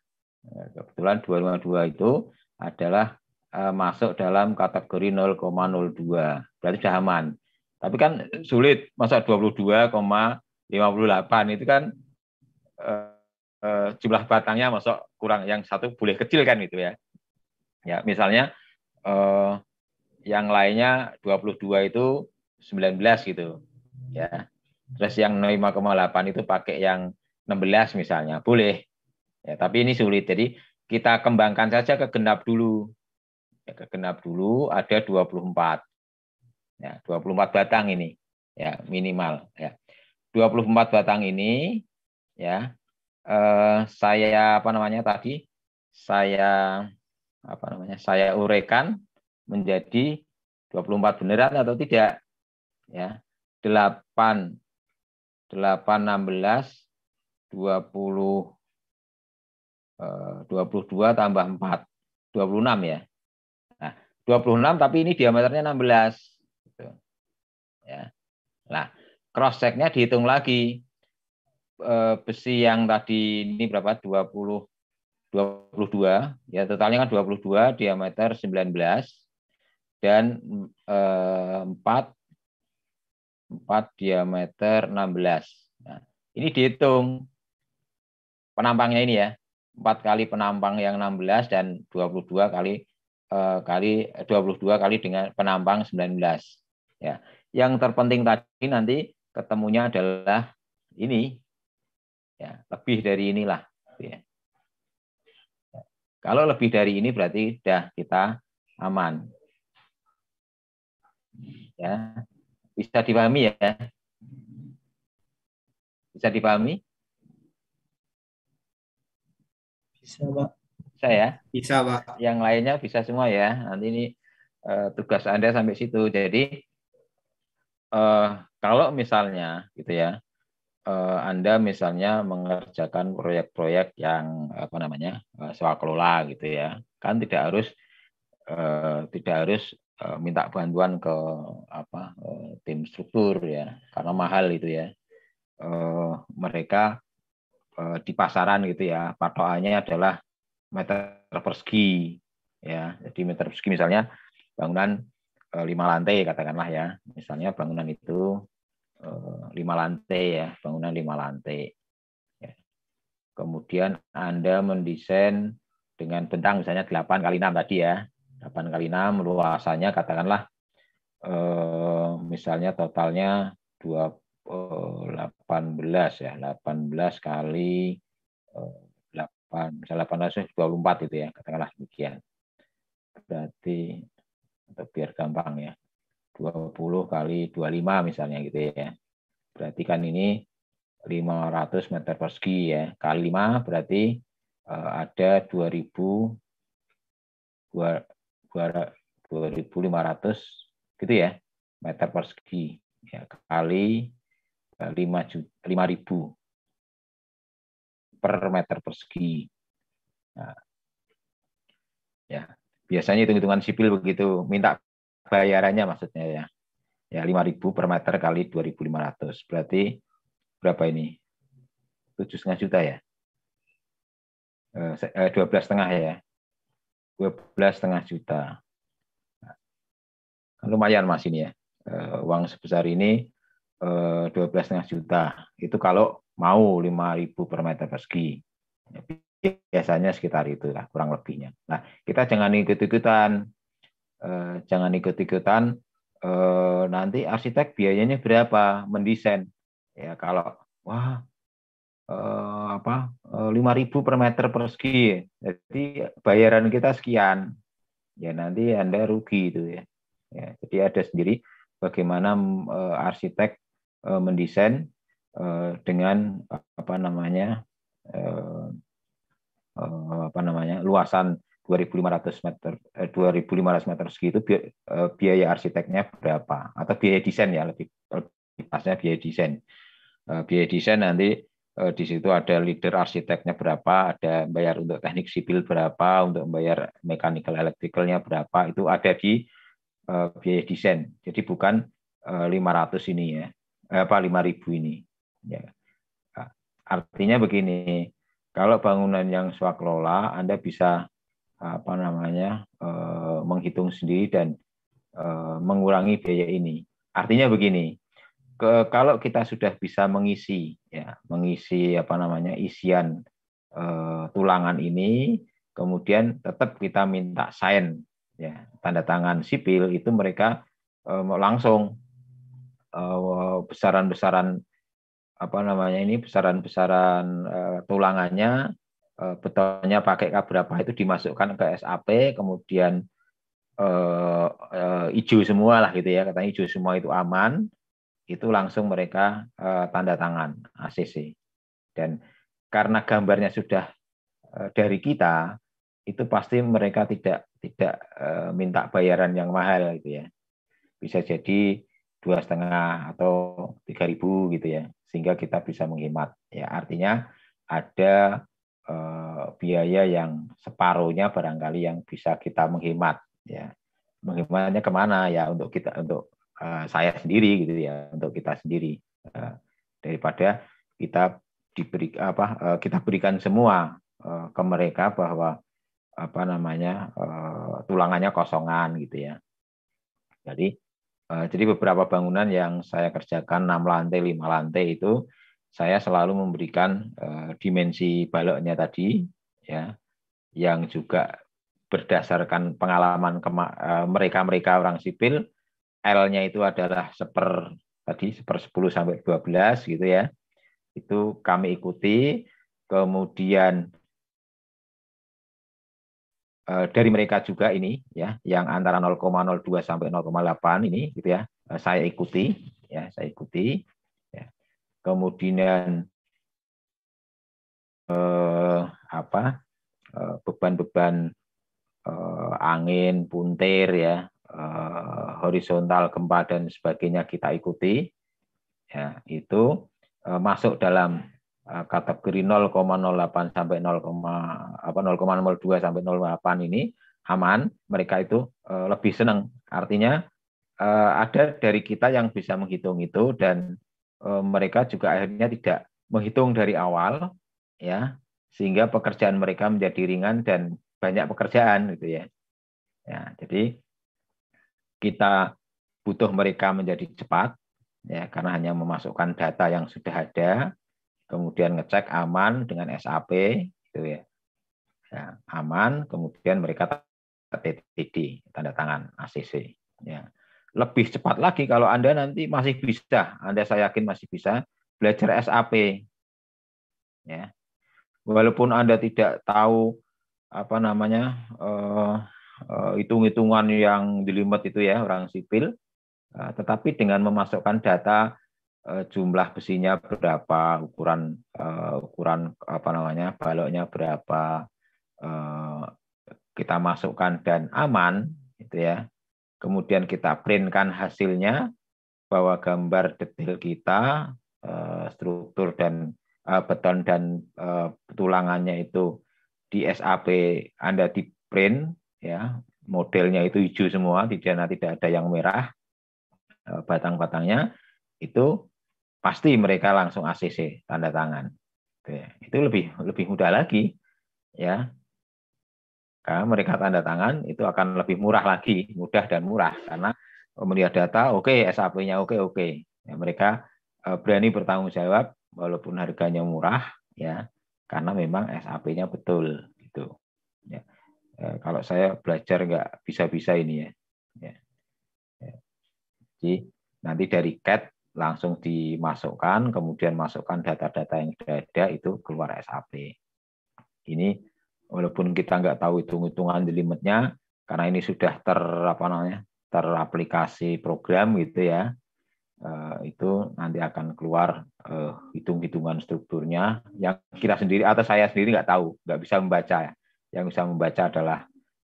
Speaker 1: Eh, kebetulan 252 itu adalah eh, masuk dalam kategori 0,02 berarti sudah aman. Tapi kan sulit. Masa 22,58 itu kan eh, eh, jumlah batangnya masuk kurang yang satu boleh kecil kan itu ya. Ya, misalnya eh, yang lainnya 22 itu 19 gitu. Ya. Terus yang 5,8 itu pakai yang 16 misalnya, boleh. Ya, tapi ini sulit. Jadi kita kembangkan saja ke genap dulu. Ya, ke genap dulu ada 24. Ya, 24 batang ini ya minimal ya. 24 batang ini ya eh, saya apa namanya tadi? Saya apa namanya? Saya urekan menjadi 24 beneran atau tidak? Ya 8 8 16 20 eh, 22 tambah 4 26 ya? Nah 26 tapi ini diameternya 16 Ya. Nah, cross check-nya dihitung lagi. Eh, besi yang tadi ini berapa 20 22 ya totalnya kan 22 diameter 19 dan eh, 4 4 diameter 16. Nah, ini dihitung penampangnya ini ya. 4 kali penampang yang 16 dan 22 kali eh, kali 22 kali dengan penampang 19. Ya. Yang terpenting tadi nanti ketemunya adalah ini ya, lebih dari inilah ya. Kalau lebih dari ini berarti sudah kita aman. Ya, bisa dipahami ya? Bisa dipahami?
Speaker 3: Bisa, Pak.
Speaker 1: Bisa ya?
Speaker 4: Bisa, Pak.
Speaker 1: Yang lainnya bisa semua ya. Nanti ini eh, tugas Anda sampai situ. Jadi eh, kalau misalnya gitu ya, Eh, Anda misalnya mengerjakan proyek-proyek yang apa namanya eh, swakelola gitu ya, kan tidak harus eh, tidak harus minta bantuan ke apa tim struktur ya, karena mahal itu ya. Mereka di pasaran gitu ya, patokannya adalah meter persegi ya. Jadi meter persegi misalnya bangunan lima lantai katakanlah ya, misalnya bangunan itu lima lantai ya, bangunan lima lantai. Ya. Kemudian Anda mendesain dengan bentang misalnya 8 kali 6 tadi ya. 8 kali 6 luasannya katakanlah eh, misalnya totalnya 2, 18 ya, 18 kali 8, misalnya 18 24 itu ya, katakanlah demikian. Berarti untuk biar gampang ya. 20 kali 25 misalnya gitu ya. Berarti kan ini 500 meter persegi ya. Kali 5 berarti uh, ada 2000 2500 gitu ya meter persegi ya kali 5 5000 per meter persegi. Nah, ya biasanya hitung-hitungan sipil begitu minta bayarannya maksudnya ya. Ya 5.000 per meter kali 2.500. Berarti berapa ini? Tujuh setengah juta ya? Eh, 12 eh, setengah ya? 12 setengah juta. Nah, lumayan mas ini ya. Eh, uang sebesar ini 12 setengah juta. Itu kalau mau 5.000 per meter persegi. Biasanya sekitar itu lah, kurang lebihnya. Nah, kita jangan ikut-ikutan eh, jangan ikut-ikutan. Eh, nanti arsitek biayanya berapa? Mendesain. Ya kalau wah eh, apa lima ribu per meter persegi jadi bayaran kita sekian. Ya nanti anda rugi itu ya, ya jadi ada sendiri bagaimana arsitek mendesain dengan apa namanya apa namanya luasan 2.500 meter eh, 2.500 meter segitu eh, biaya arsiteknya berapa? Atau biaya desain ya lebih lebih pasnya biaya desain. Eh, biaya desain nanti eh, di situ ada leader arsiteknya berapa ada bayar untuk teknik sipil berapa untuk bayar mechanical electricalnya berapa itu ada di biaya desain. Jadi bukan eh, 500 ini ya eh, apa 5.000 ini. Ya. Artinya begini kalau bangunan yang swakelola Anda bisa apa namanya eh, menghitung sendiri dan eh, mengurangi biaya ini. Artinya begini, ke, kalau kita sudah bisa mengisi ya mengisi apa namanya isian eh, tulangan ini, kemudian tetap kita minta sign ya tanda tangan sipil itu mereka langsung besaran-besaran apa namanya ini besaran-besaran tulangannya Eh, betonnya pakai berapa itu dimasukkan ke SAP, kemudian eh, eh, semua lah gitu ya, katanya hijau semua itu aman, itu langsung mereka eh, tanda tangan ACC. Dan karena gambarnya sudah eh, dari kita, itu pasti mereka tidak tidak eh, minta bayaran yang mahal gitu ya. Bisa jadi dua setengah atau tiga ribu gitu ya, sehingga kita bisa menghemat. Ya artinya ada Eh, biaya yang separuhnya barangkali yang bisa kita menghemat ya. Menghematnya ke mana? Ya untuk kita untuk uh, saya sendiri gitu ya untuk kita sendiri. Uh, daripada kita diberi apa eh, kita berikan semua eh, ke mereka bahwa apa namanya eh, tulangannya kosongan gitu ya. Jadi jadi beberapa bangunan yang saya kerjakan enam lantai lima lantai itu saya selalu memberikan dimensi baloknya tadi ya yang juga berdasarkan pengalaman mereka-mereka orang sipil L-nya itu adalah seper tadi seper 10 sampai 12 gitu ya itu kami ikuti. Kemudian eh, dari mereka juga ini ya yang antara 0,02 sampai 0,8 ini gitu ya eh, saya ikuti ya saya ikuti. Kemudian eh, apa eh, beban-beban eh, angin puntir ya eh, horizontal gempa dan sebagainya kita ikuti ya itu Eh, masuk dalam eh, kategori 0,08 sampai 0, apa 0,02 sampai 0,8 ini aman, mereka itu eh, lebih senang. Artinya ada dari kita yang bisa menghitung itu dan mereka juga akhirnya tidak menghitung dari awal ya sehingga pekerjaan mereka menjadi ringan dan banyak pekerjaan gitu ya. Ya, jadi kita butuh mereka menjadi cepat ya karena hanya memasukkan data yang sudah ada kemudian ngecek aman dengan SAP itu ya. ya aman kemudian mereka TTD tanda tangan ACC ya lebih cepat lagi kalau Anda nanti masih bisa Anda saya yakin masih bisa belajar SAP ya walaupun Anda tidak tahu apa namanya uh, uh, hitung-hitungan yang dilimet itu ya orang sipil Eh, tetapi dengan memasukkan data eh, jumlah besinya berapa, ukuran eh, ukuran apa namanya baloknya berapa, kita masukkan dan aman, itu ya. Kemudian kita printkan hasilnya bahwa gambar detail kita, struktur dan beton dan tulangannya itu di SAP Anda di print ya modelnya itu hijau semua tidak tidak ada yang merah Eh, batang-batangnya itu pasti mereka langsung ACC tanda tangan. Itu lebih lebih mudah lagi ya. Karena mereka tanda tangan itu akan lebih murah lagi, mudah dan murah karena melihat data oke okay, SAP-nya oke okay, oke. Okay. Ya, mereka eh, berani bertanggung jawab walaupun harganya murah ya karena memang SAP-nya betul gitu. Ya. Eh, kalau saya belajar nggak bisa-bisa ini ya. ya. Jadi nanti dari CAT langsung dimasukkan, kemudian masukkan data-data yang sudah ada itu keluar SAP. Ini walaupun kita nggak tahu hitung-hitungan limitnya, karena ini sudah ter apa namanya teraplikasi program gitu ya, eh, itu nanti akan keluar eh, hitung-hitungan strukturnya yang kita sendiri atau saya sendiri nggak tahu, nggak bisa membaca ya. Yang bisa membaca adalah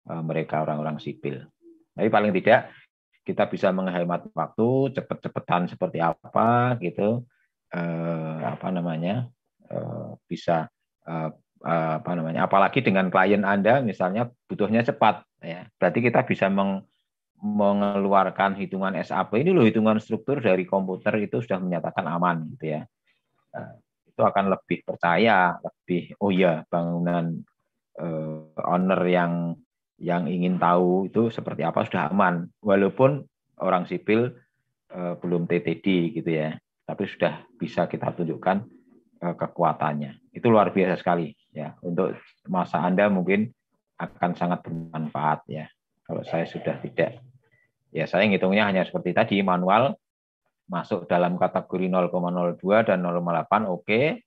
Speaker 1: eh, mereka orang-orang sipil. Tapi paling tidak kita bisa menghemat waktu cepet-cepetan seperti apa gitu apa namanya bisa apa namanya apalagi dengan klien anda misalnya butuhnya cepat ya. Berarti kita bisa meng, mengeluarkan hitungan SAP ini loh hitungan struktur dari komputer itu sudah menyatakan aman gitu ya. Nah, itu akan lebih percaya lebih oh ya bangunan eh, owner yang yang ingin tahu itu seperti apa sudah aman. Walaupun orang sipil eh, belum TTD gitu ya. Tapi sudah bisa kita tunjukkan eh, kekuatannya. Itu luar biasa sekali ya untuk masa anda mungkin akan sangat bermanfaat ya kalau saya sudah tidak ya saya ngitungnya hanya seperti tadi manual masuk dalam kategori 0,02 dan 0,8 oke okay.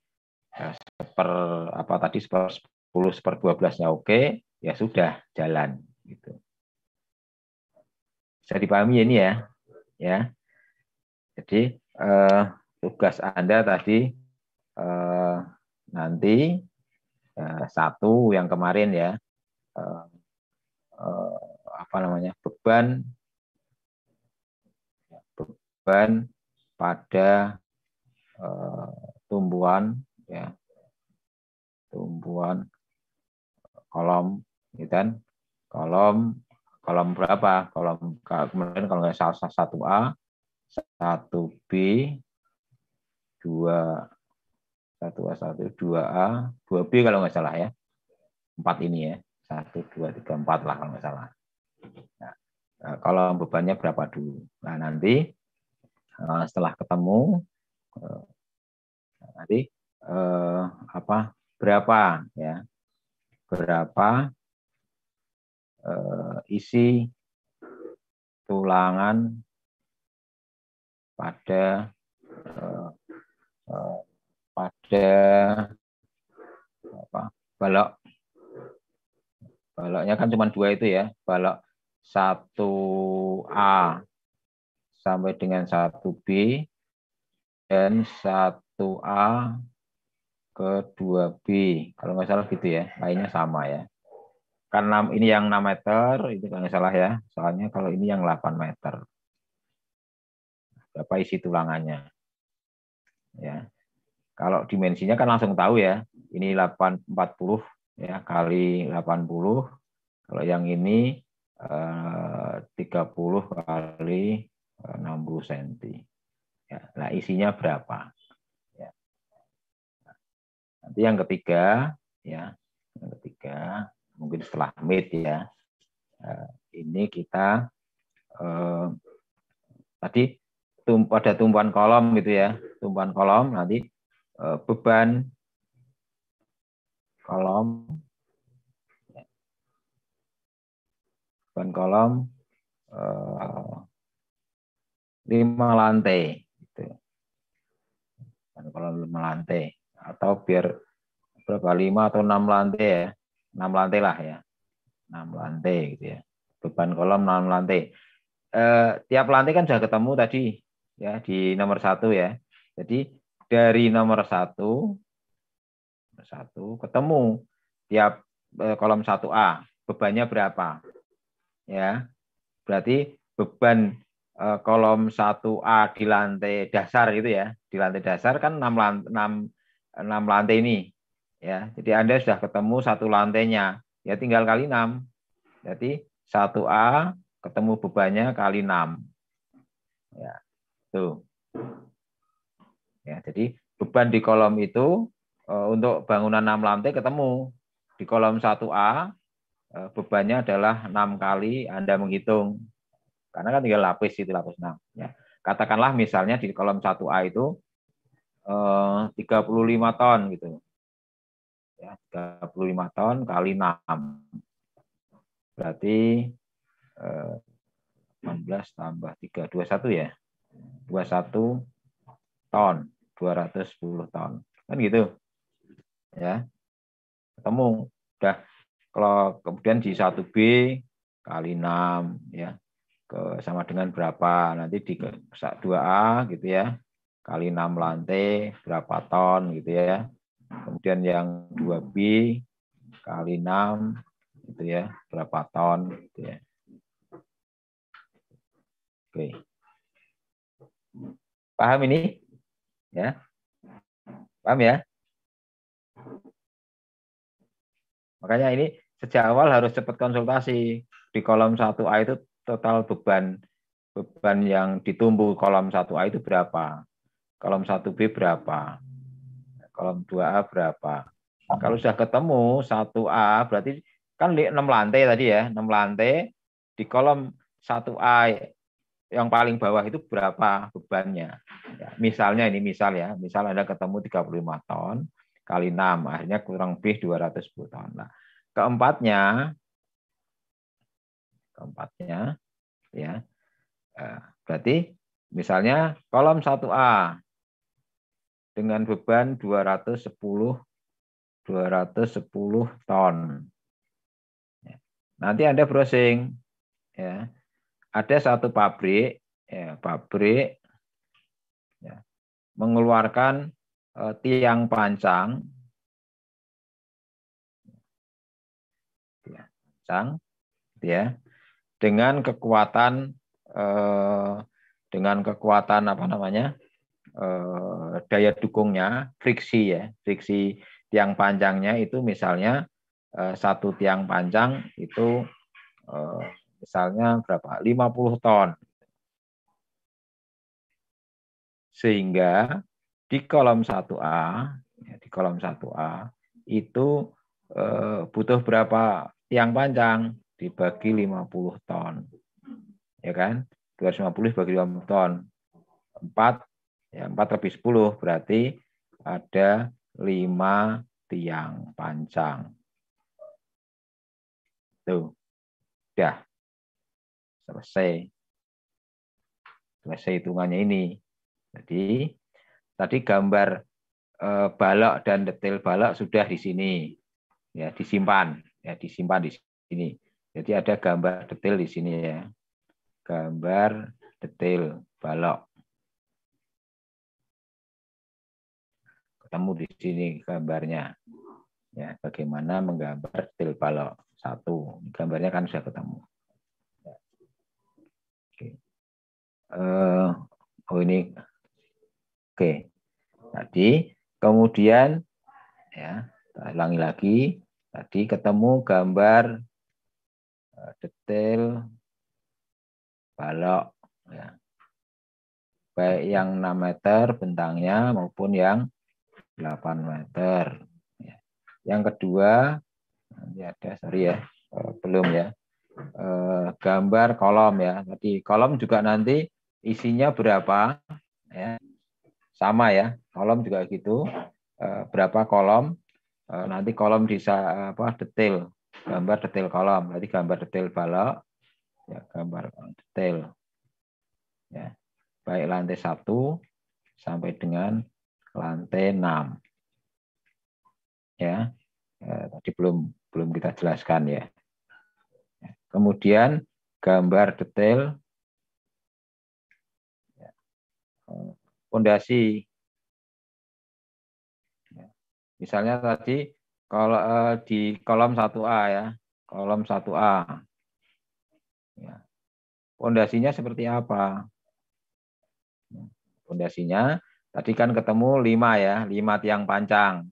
Speaker 1: ya, seper apa tadi seper 10 seper 12 nya oke okay ya sudah jalan gitu. Bisa dipahami ini ya, ya. Jadi eh, tugas anda tadi eh, nanti eh, satu yang kemarin ya. Eh, eh, apa namanya? Beban. Beban pada eh, tumbuhan ya. Tumbuhan kolom gitu kan? Kolom kolom berapa? Kolom kemudian kalau nggak salah satu A satu B dua 1A, 1, 2A, 2B kalau nggak salah ya. Empat ini ya. 1, 2, 3, 4 lah kalau nggak salah. Nah, eh, kalau bebannya berapa dulu. Nah, nanti eh, setelah ketemu, eh, nanti apa berapa ya berapa isi tulangan pada pada apa balok. Baloknya kan cuma dua itu ya balok satu A sampai dengan satu B dan satu A ke dua B. Kalau nggak salah gitu ya lainnya sama ya. Kan ini yang 6 meter itu kalau nggak salah ya. Soalnya kalau ini yang 8 meter. Berapa isi tulangannya? Ya kalau dimensinya kan langsung tahu ya. Ini 840 ya kali 80. Kalau yang ini eh, 30 kali 60 eh, cm. Ya, nah isinya berapa? Ya. Nanti yang ketiga ya, yang ketiga mungkin setelah mid ya. Eh, ini kita eh, tadi tum, pada tumpuan kolom gitu ya, tumpuan kolom nanti Eh, beban kolom beban kolom eh, lima lantai gitu. beban kolom lima lantai atau biar berapa lima atau enam lantai ya. Enam lantai lah ya. Enam lantai gitu ya. Beban kolom enam lantai. Eh, tiap lantai kan sudah ketemu tadi ya di nomor satu ya. Jadi dari nomor satu satu ketemu tiap eh, kolom 1A bebannya berapa? Ya berarti beban eh, kolom 1A di lantai dasar itu ya di lantai dasar kan 6 lantai, 6, 6 lantai ini ya. Jadi Anda sudah ketemu satu lantainya ya tinggal kali 6 jadi 1A ketemu bebannya kali 6 ya tuh Ya, jadi beban di kolom itu eh, untuk bangunan 6 lantai ketemu. Di kolom 1A eh, bebannya adalah 6 kali Anda menghitung. Karena kan tinggal lapis itu lapis 6 ya. Katakanlah misalnya di kolom 1A itu eh, 35 ton gitu. Ya, 35 ton kali 6. Berarti eh, 18 tambah 3 21 ya. 21 ton. 210 ton. Kan gitu. Ya. Ketemu. Udah kalau kemudian di 1B kali 6 ya. Ke sama dengan berapa? Nanti di 2A gitu ya. Kali 6 lantai berapa ton gitu ya. Kemudian yang 2B kali 6 gitu ya, berapa ton gitu ya. Oke. Paham ini? Ya. Paham ya? Makanya ini sejak awal harus cepat konsultasi. Di kolom 1A itu total beban beban yang ditumbuh kolom 1A itu berapa? Kolom 1B berapa? Kolom 2A berapa? Kalau sudah ketemu 1A berarti kan 6 lantai tadi ya, 6 lantai di kolom 1A yang paling bawah itu berapa bebannya. Ya, misalnya ini misal ya, misal Anda ketemu 35 ton kali 6, akhirnya kurang lebih 210 ton. Nah, keempatnya keempatnya ya eh, berarti misalnya kolom 1A dengan beban 210 210 ton. Ya, nanti Anda browsing ya ada satu pabrik, ya, pabrik ya, mengeluarkan uh, tiang pancang, ya, pancang, ya, dengan kekuatan uh, dengan kekuatan apa namanya uh, daya dukungnya friksi ya, friksi tiang panjangnya itu misalnya uh, satu tiang panjang itu uh, Misalnya berapa? 50 ton. Sehingga di kolom 1A ya, di kolom 1A itu eh, butuh berapa tiang panjang dibagi 50 ton. Ya kan? 250 bagi 50 ton. 4 ya 4 lebih 10 berarti ada 5 tiang panjang. Tuh. Udah. Selesai. Selesai hitungannya ini. Jadi tadi gambar eh, balok dan detail balok sudah di sini. Ya, disimpan, ya disimpan di sini. Jadi ada gambar detail di sini ya. Gambar detail balok. Ketemu di sini gambarnya. Ya, bagaimana menggambar detail balok. Satu, gambarnya kan sudah ketemu. Ya. Oke. Uh, oh ini Oke. Tadi kemudian ya, ulangi lagi. Tadi ketemu gambar eh, detail balok ya. Baik yang 6 meter bentangnya maupun yang 8 meter. Ya. Yang kedua, nanti ada sorry ya, eh, belum ya. Gambar kolom ya. Tadi kolom juga nanti isinya berapa? Ya. Sama ya kolom juga gitu. Eh, berapa kolom? Eh, nanti kolom bisa apa detail. Gambar detail kolom. Berarti gambar detail balok. Ya gambar detail. Ya. Baik lantai satu sampai dengan lantai 6 ya. Eh, tadi belum belum kita jelaskan ya. Kemudian gambar detail fondasi. Ya. Misalnya tadi kalau eh, di kolom 1A ya, kolom 1A. Ya. Fondasinya seperti apa? Ya. Fondasinya tadi kan ketemu 5 ya, 5 tiang panjang.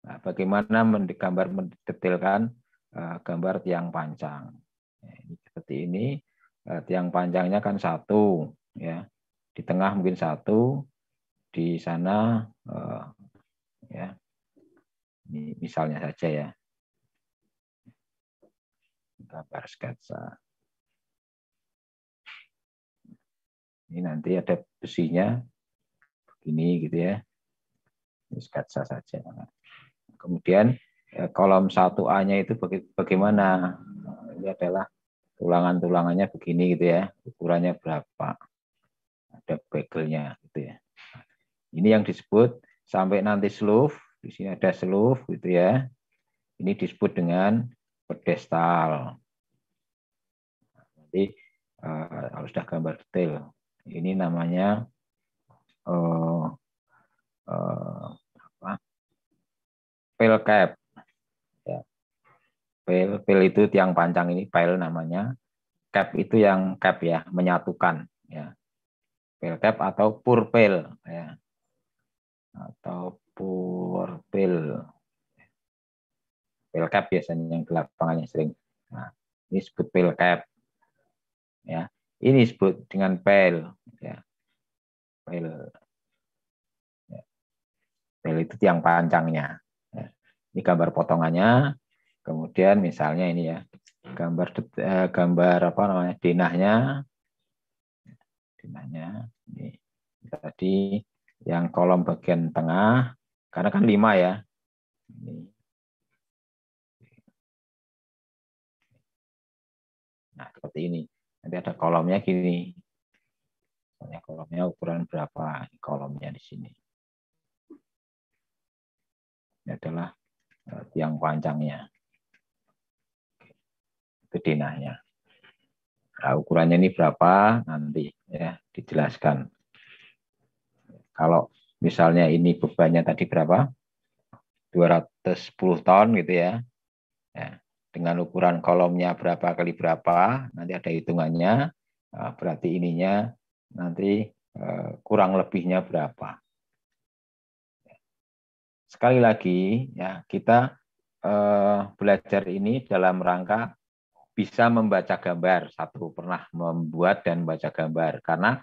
Speaker 1: Nah, bagaimana menggambar mendetailkan uh, gambar tiang panjang. Ya, ini seperti ini, tiang panjangnya kan satu, ya, di tengah mungkin satu, di sana uh, ya ini misalnya saja ya. Gambar sketsa ini nanti ada besinya begini gitu ya. Ini sketsa saja. Kemudian ya, kolom 1A-nya itu bagaimana? Ini adalah tulangan-tulangannya begini gitu ya. Ukurannya berapa ada begelnya gitu ya ini yang disebut sampai nanti sloof, di sini ada sloof gitu ya. Ini disebut dengan pedestal. Nanti uh, kalau sudah gambar detail, ini namanya uh, uh, apa? Pel cap. Ya. Pel, pel itu tiang panjang ini, pel namanya. Cap itu yang cap ya, menyatukan ya. Pel cap atau purpel ya atau purpil cap biasanya yang di lapangan yang sering. Nah, ini disebut cap Ya, ini disebut dengan pel. Ya, pel. Ya. Pel itu tiang panjangnya. Ya. Ini gambar potongannya. Kemudian misalnya ini ya, gambar eh, gambar apa namanya denahnya. Denahnya ini tadi yang kolom bagian tengah, karena kan lima ya. Nah, seperti ini. Nanti ada kolomnya gini. Misalnya kolomnya ukuran berapa kolomnya di sini. Ini adalah eh, tiang panjangnya. Itu dinahnya. Nah, ukurannya ini berapa nanti ya dijelaskan. Kalau misalnya ini bebannya tadi berapa? 210 ton gitu ya. ya. Dengan ukuran kolomnya berapa kali berapa, nanti ada hitungannya. Nah, berarti ininya nanti eh, kurang lebihnya berapa. Sekali lagi ya kita eh, belajar ini dalam rangka bisa membaca gambar. Satu pernah membuat dan baca gambar. Karena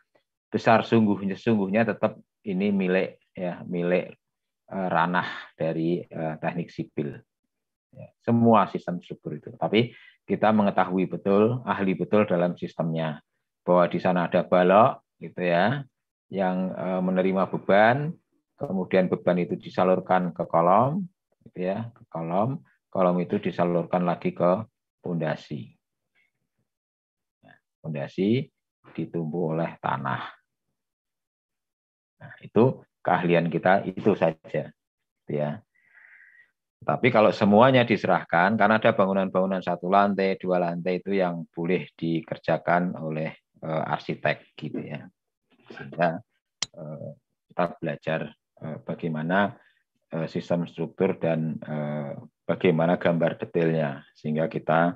Speaker 1: besar sungguhnya sungguhnya tetap ini milik ya milik eh, ranah dari eh, teknik sipil. Ya, semua sistem struktur itu. Tapi kita mengetahui betul, ahli betul dalam sistemnya. Bahwa di sana ada balok, gitu ya, yang eh, menerima beban, kemudian beban itu disalurkan ke kolom, gitu ya, ke kolom, kolom itu disalurkan lagi ke pondasi. Pondasi ditumbuh oleh tanah. Nah, itu keahlian kita itu saja, gitu ya. Tapi kalau semuanya diserahkan, karena ada bangunan-bangunan satu lantai, dua lantai itu yang boleh dikerjakan oleh uh, arsitek, gitu ya. Sehingga uh, kita belajar uh, bagaimana uh, sistem struktur dan uh, bagaimana gambar detailnya, sehingga kita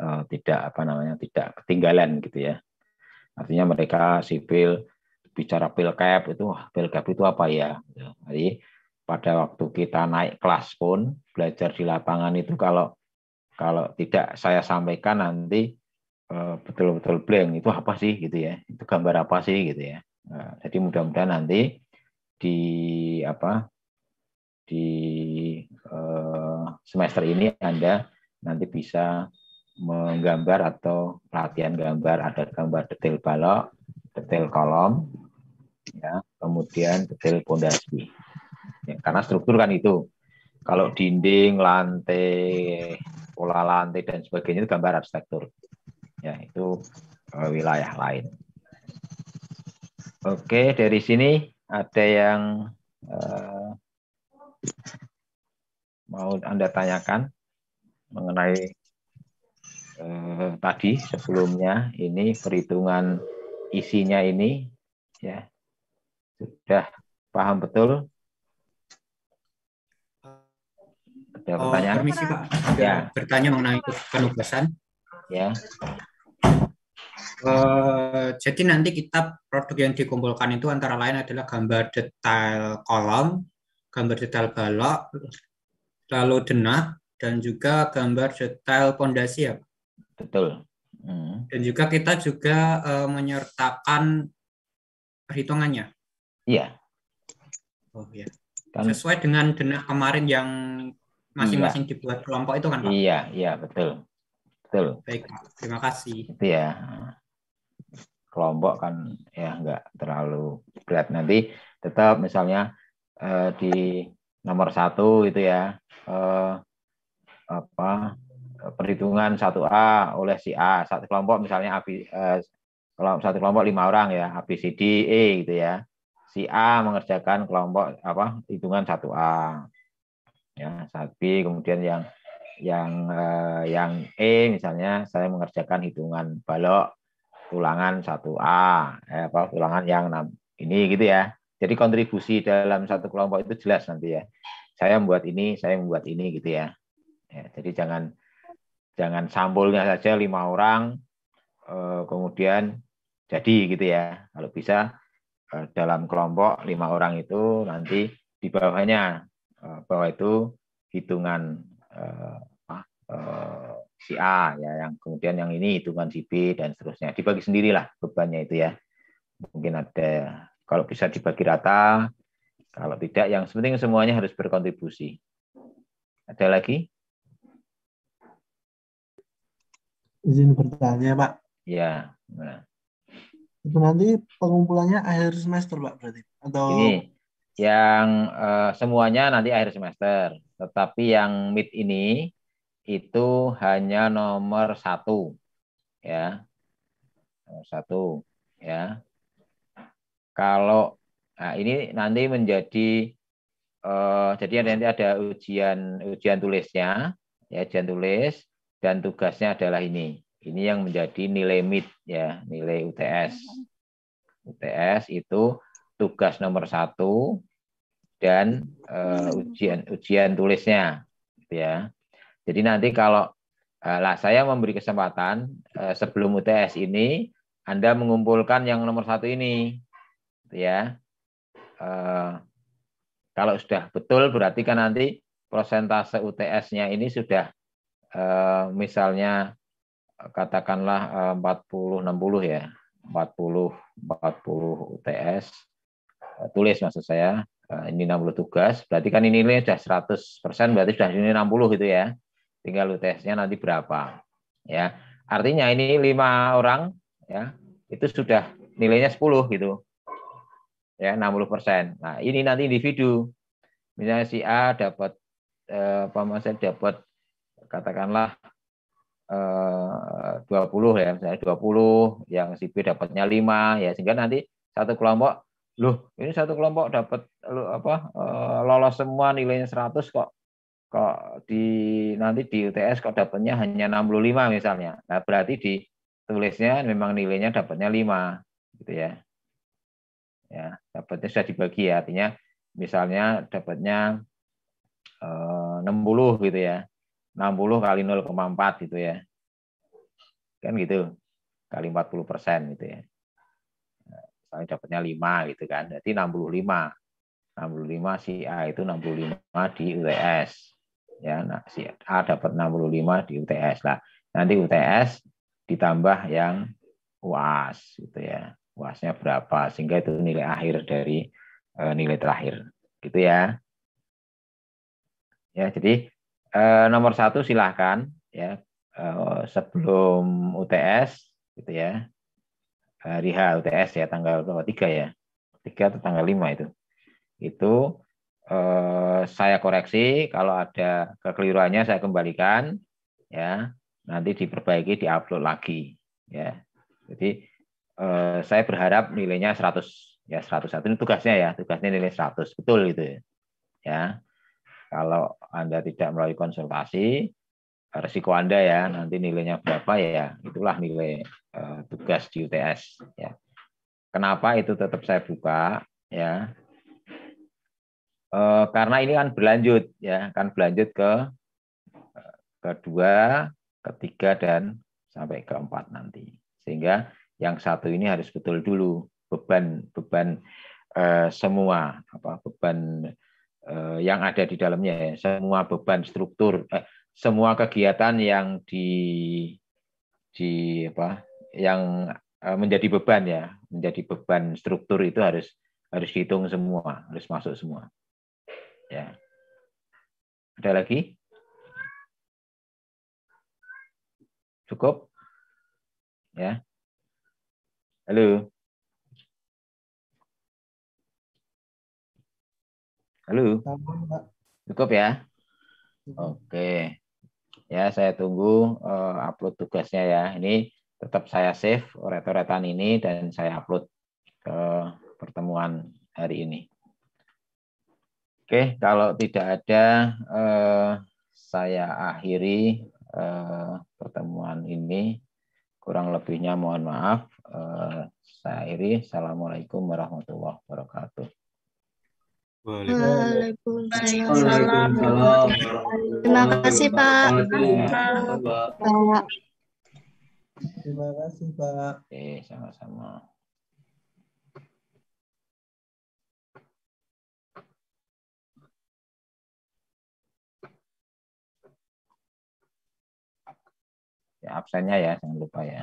Speaker 1: uh, tidak apa namanya tidak ketinggalan, gitu ya. Artinya mereka sipil bicara pilkap itu, pilkap itu apa ya? Jadi pada waktu kita naik kelas pun belajar di lapangan itu kalau kalau tidak saya sampaikan nanti eh, betul-betul blank itu apa sih gitu ya itu gambar apa sih gitu ya nah, jadi mudah-mudahan nanti di apa di eh, semester ini anda nanti bisa menggambar atau latihan gambar ada gambar detail balok detail kolom ya kemudian detail pondasi Ya, karena struktur kan itu. Kalau dinding, lantai, pola lantai dan sebagainya itu gambar arsitektur. Ya, itu uh, wilayah lain. Oke, dari sini ada yang uh, mau Anda tanyakan mengenai uh, tadi sebelumnya ini perhitungan isinya ini ya sudah paham betul
Speaker 4: Ada oh, pertanyaan? permisi Pak. ya. Bertanya mengenai penugasan.
Speaker 1: Ya.
Speaker 4: Uh, jadi nanti kita produk yang dikumpulkan itu antara lain adalah gambar detail kolom, gambar detail balok, lalu denah, dan juga gambar detail pondasi ya.
Speaker 1: Betul.
Speaker 4: Hmm. Dan juga kita juga uh, menyertakan perhitungannya.
Speaker 1: Iya.
Speaker 4: Oh ya. Sesuai dengan denah kemarin yang masing-masing iya. dibuat kelompok itu kan Pak?
Speaker 1: Iya, iya betul. Betul.
Speaker 4: Baik, terima kasih.
Speaker 1: Itu ya. Kelompok kan ya nggak terlalu berat nanti tetap misalnya eh, di nomor satu itu ya. Eh, apa perhitungan satu A oleh si A. Satu kelompok misalnya AB, eh, satu kelompok lima orang ya A B C D E gitu ya. Si A mengerjakan kelompok apa hitungan satu A. Ya sapi kemudian yang yang eh, yang E misalnya saya mengerjakan hitungan balok tulangan 1A eh, apa tulangan yang 6 ini gitu ya jadi kontribusi dalam satu kelompok itu jelas nanti ya. Saya membuat ini saya membuat ini gitu ya, ya jadi jangan jangan sampulnya saja lima orang eh, kemudian jadi gitu ya. Kalau bisa eh, dalam kelompok lima orang itu nanti di bawahnya Eh, bahwa itu hitungan si A ya yang kemudian yang ini hitungan si B dan seterusnya. Dibagi sendirilah bebannya itu ya. Mungkin ada kalau bisa dibagi rata kalau tidak yang penting semuanya harus berkontribusi ada lagi
Speaker 3: izin bertanya pak
Speaker 1: ya nah.
Speaker 3: itu nanti pengumpulannya akhir semester pak berarti atau
Speaker 1: ini yang uh, semuanya nanti akhir semester. Tetapi yang mid ini itu hanya nomor satu, ya, nomor satu, ya. Kalau nah ini nanti menjadi uh, jadi nanti ada ujian ujian tulisnya, ya ujian tulis dan tugasnya adalah ini. Ini yang menjadi nilai mid ya, nilai UTS. UTS itu tugas nomor satu dan uh, ujian ujian tulisnya ya jadi nanti kalau uh, lah saya memberi kesempatan uh, sebelum UTS ini anda mengumpulkan yang nomor satu ini ya uh, kalau sudah betul berarti kan nanti prosentase UTS-nya ini sudah uh, misalnya katakanlah uh, 40 60 ya 40 40 UTS tulis maksud saya Eh, ini 60 tugas, berarti kan ini nilainya sudah 100%, berarti sudah ini 60 gitu ya. Tinggal UTS-nya nanti berapa. Ya. Artinya ini lima orang ya, itu sudah nilainya 10 gitu. Ya, 60%. Nah, ini nanti individu. Misalnya si A dapat eh, maksudnya dapat katakanlah eh, 20 ya, misalnya 20, yang si B dapatnya 5 ya sehingga nanti satu kelompok loh ini satu kelompok dapat apa eh, lolos semua nilainya 100 kok kok di nanti di UTS kok dapatnya hanya 65 misalnya. Nah, berarti di tulisnya memang nilainya dapatnya 5 gitu ya. Ya, dapatnya sudah dibagi ya. Artinya misalnya dapatnya eh, 60 gitu ya. 60 kali 0,4 gitu ya. Kan gitu. Kali 40 persen gitu ya misalnya dapatnya 5 gitu kan. Jadi 65. 65 si A itu 65 di UTS. Ya, nah, si A dapat 65 di UTS. Nah, nanti UTS ditambah yang UAS gitu ya. UASnya berapa sehingga itu nilai akhir dari e, nilai terakhir. Gitu ya. Ya, jadi e, nomor satu silahkan ya e, sebelum UTS gitu ya. Hari H UTS ya tanggal berapa? Tiga ya? Tiga atau tanggal lima itu? Itu eh, saya koreksi kalau ada kekeliruannya saya kembalikan ya. Nanti diperbaiki diupload lagi ya. Jadi eh, saya berharap nilainya 100 ya 101 ini tugasnya ya tugasnya nilai 100 betul gitu ya ya kalau anda tidak melalui konsultasi resiko Anda ya, nanti nilainya berapa ya, itulah nilai uh, tugas di UTS ya. Kenapa itu tetap saya buka ya? Uh, karena ini kan berlanjut ya, kan berlanjut ke kedua, ketiga dan sampai keempat nanti. Sehingga yang satu ini harus betul dulu. Beban beban uh, semua apa beban uh, yang ada di dalamnya ya, semua beban struktur eh, semua kegiatan yang di di apa yang eh, menjadi beban ya. Menjadi beban struktur itu harus harus dihitung semua harus masuk semua. Ya. Ada lagi? Cukup? Ya halo. Halo. Cukup ya? Oke. Ya saya tunggu uh, upload tugasnya ya. Ini tetap saya save oret-oretan ini dan saya upload ke pertemuan hari ini. Oke kalau tidak ada uh, saya akhiri uh, pertemuan ini kurang lebihnya mohon maaf uh, saya akhiri assalamualaikum warahmatullahi wabarakatuh
Speaker 5: Waalaikumsalam. Terima kasih Pak. Pak.
Speaker 3: Terima kasih Pak.
Speaker 1: Oke, sama-sama. Ya, absennya ya, jangan lupa ya.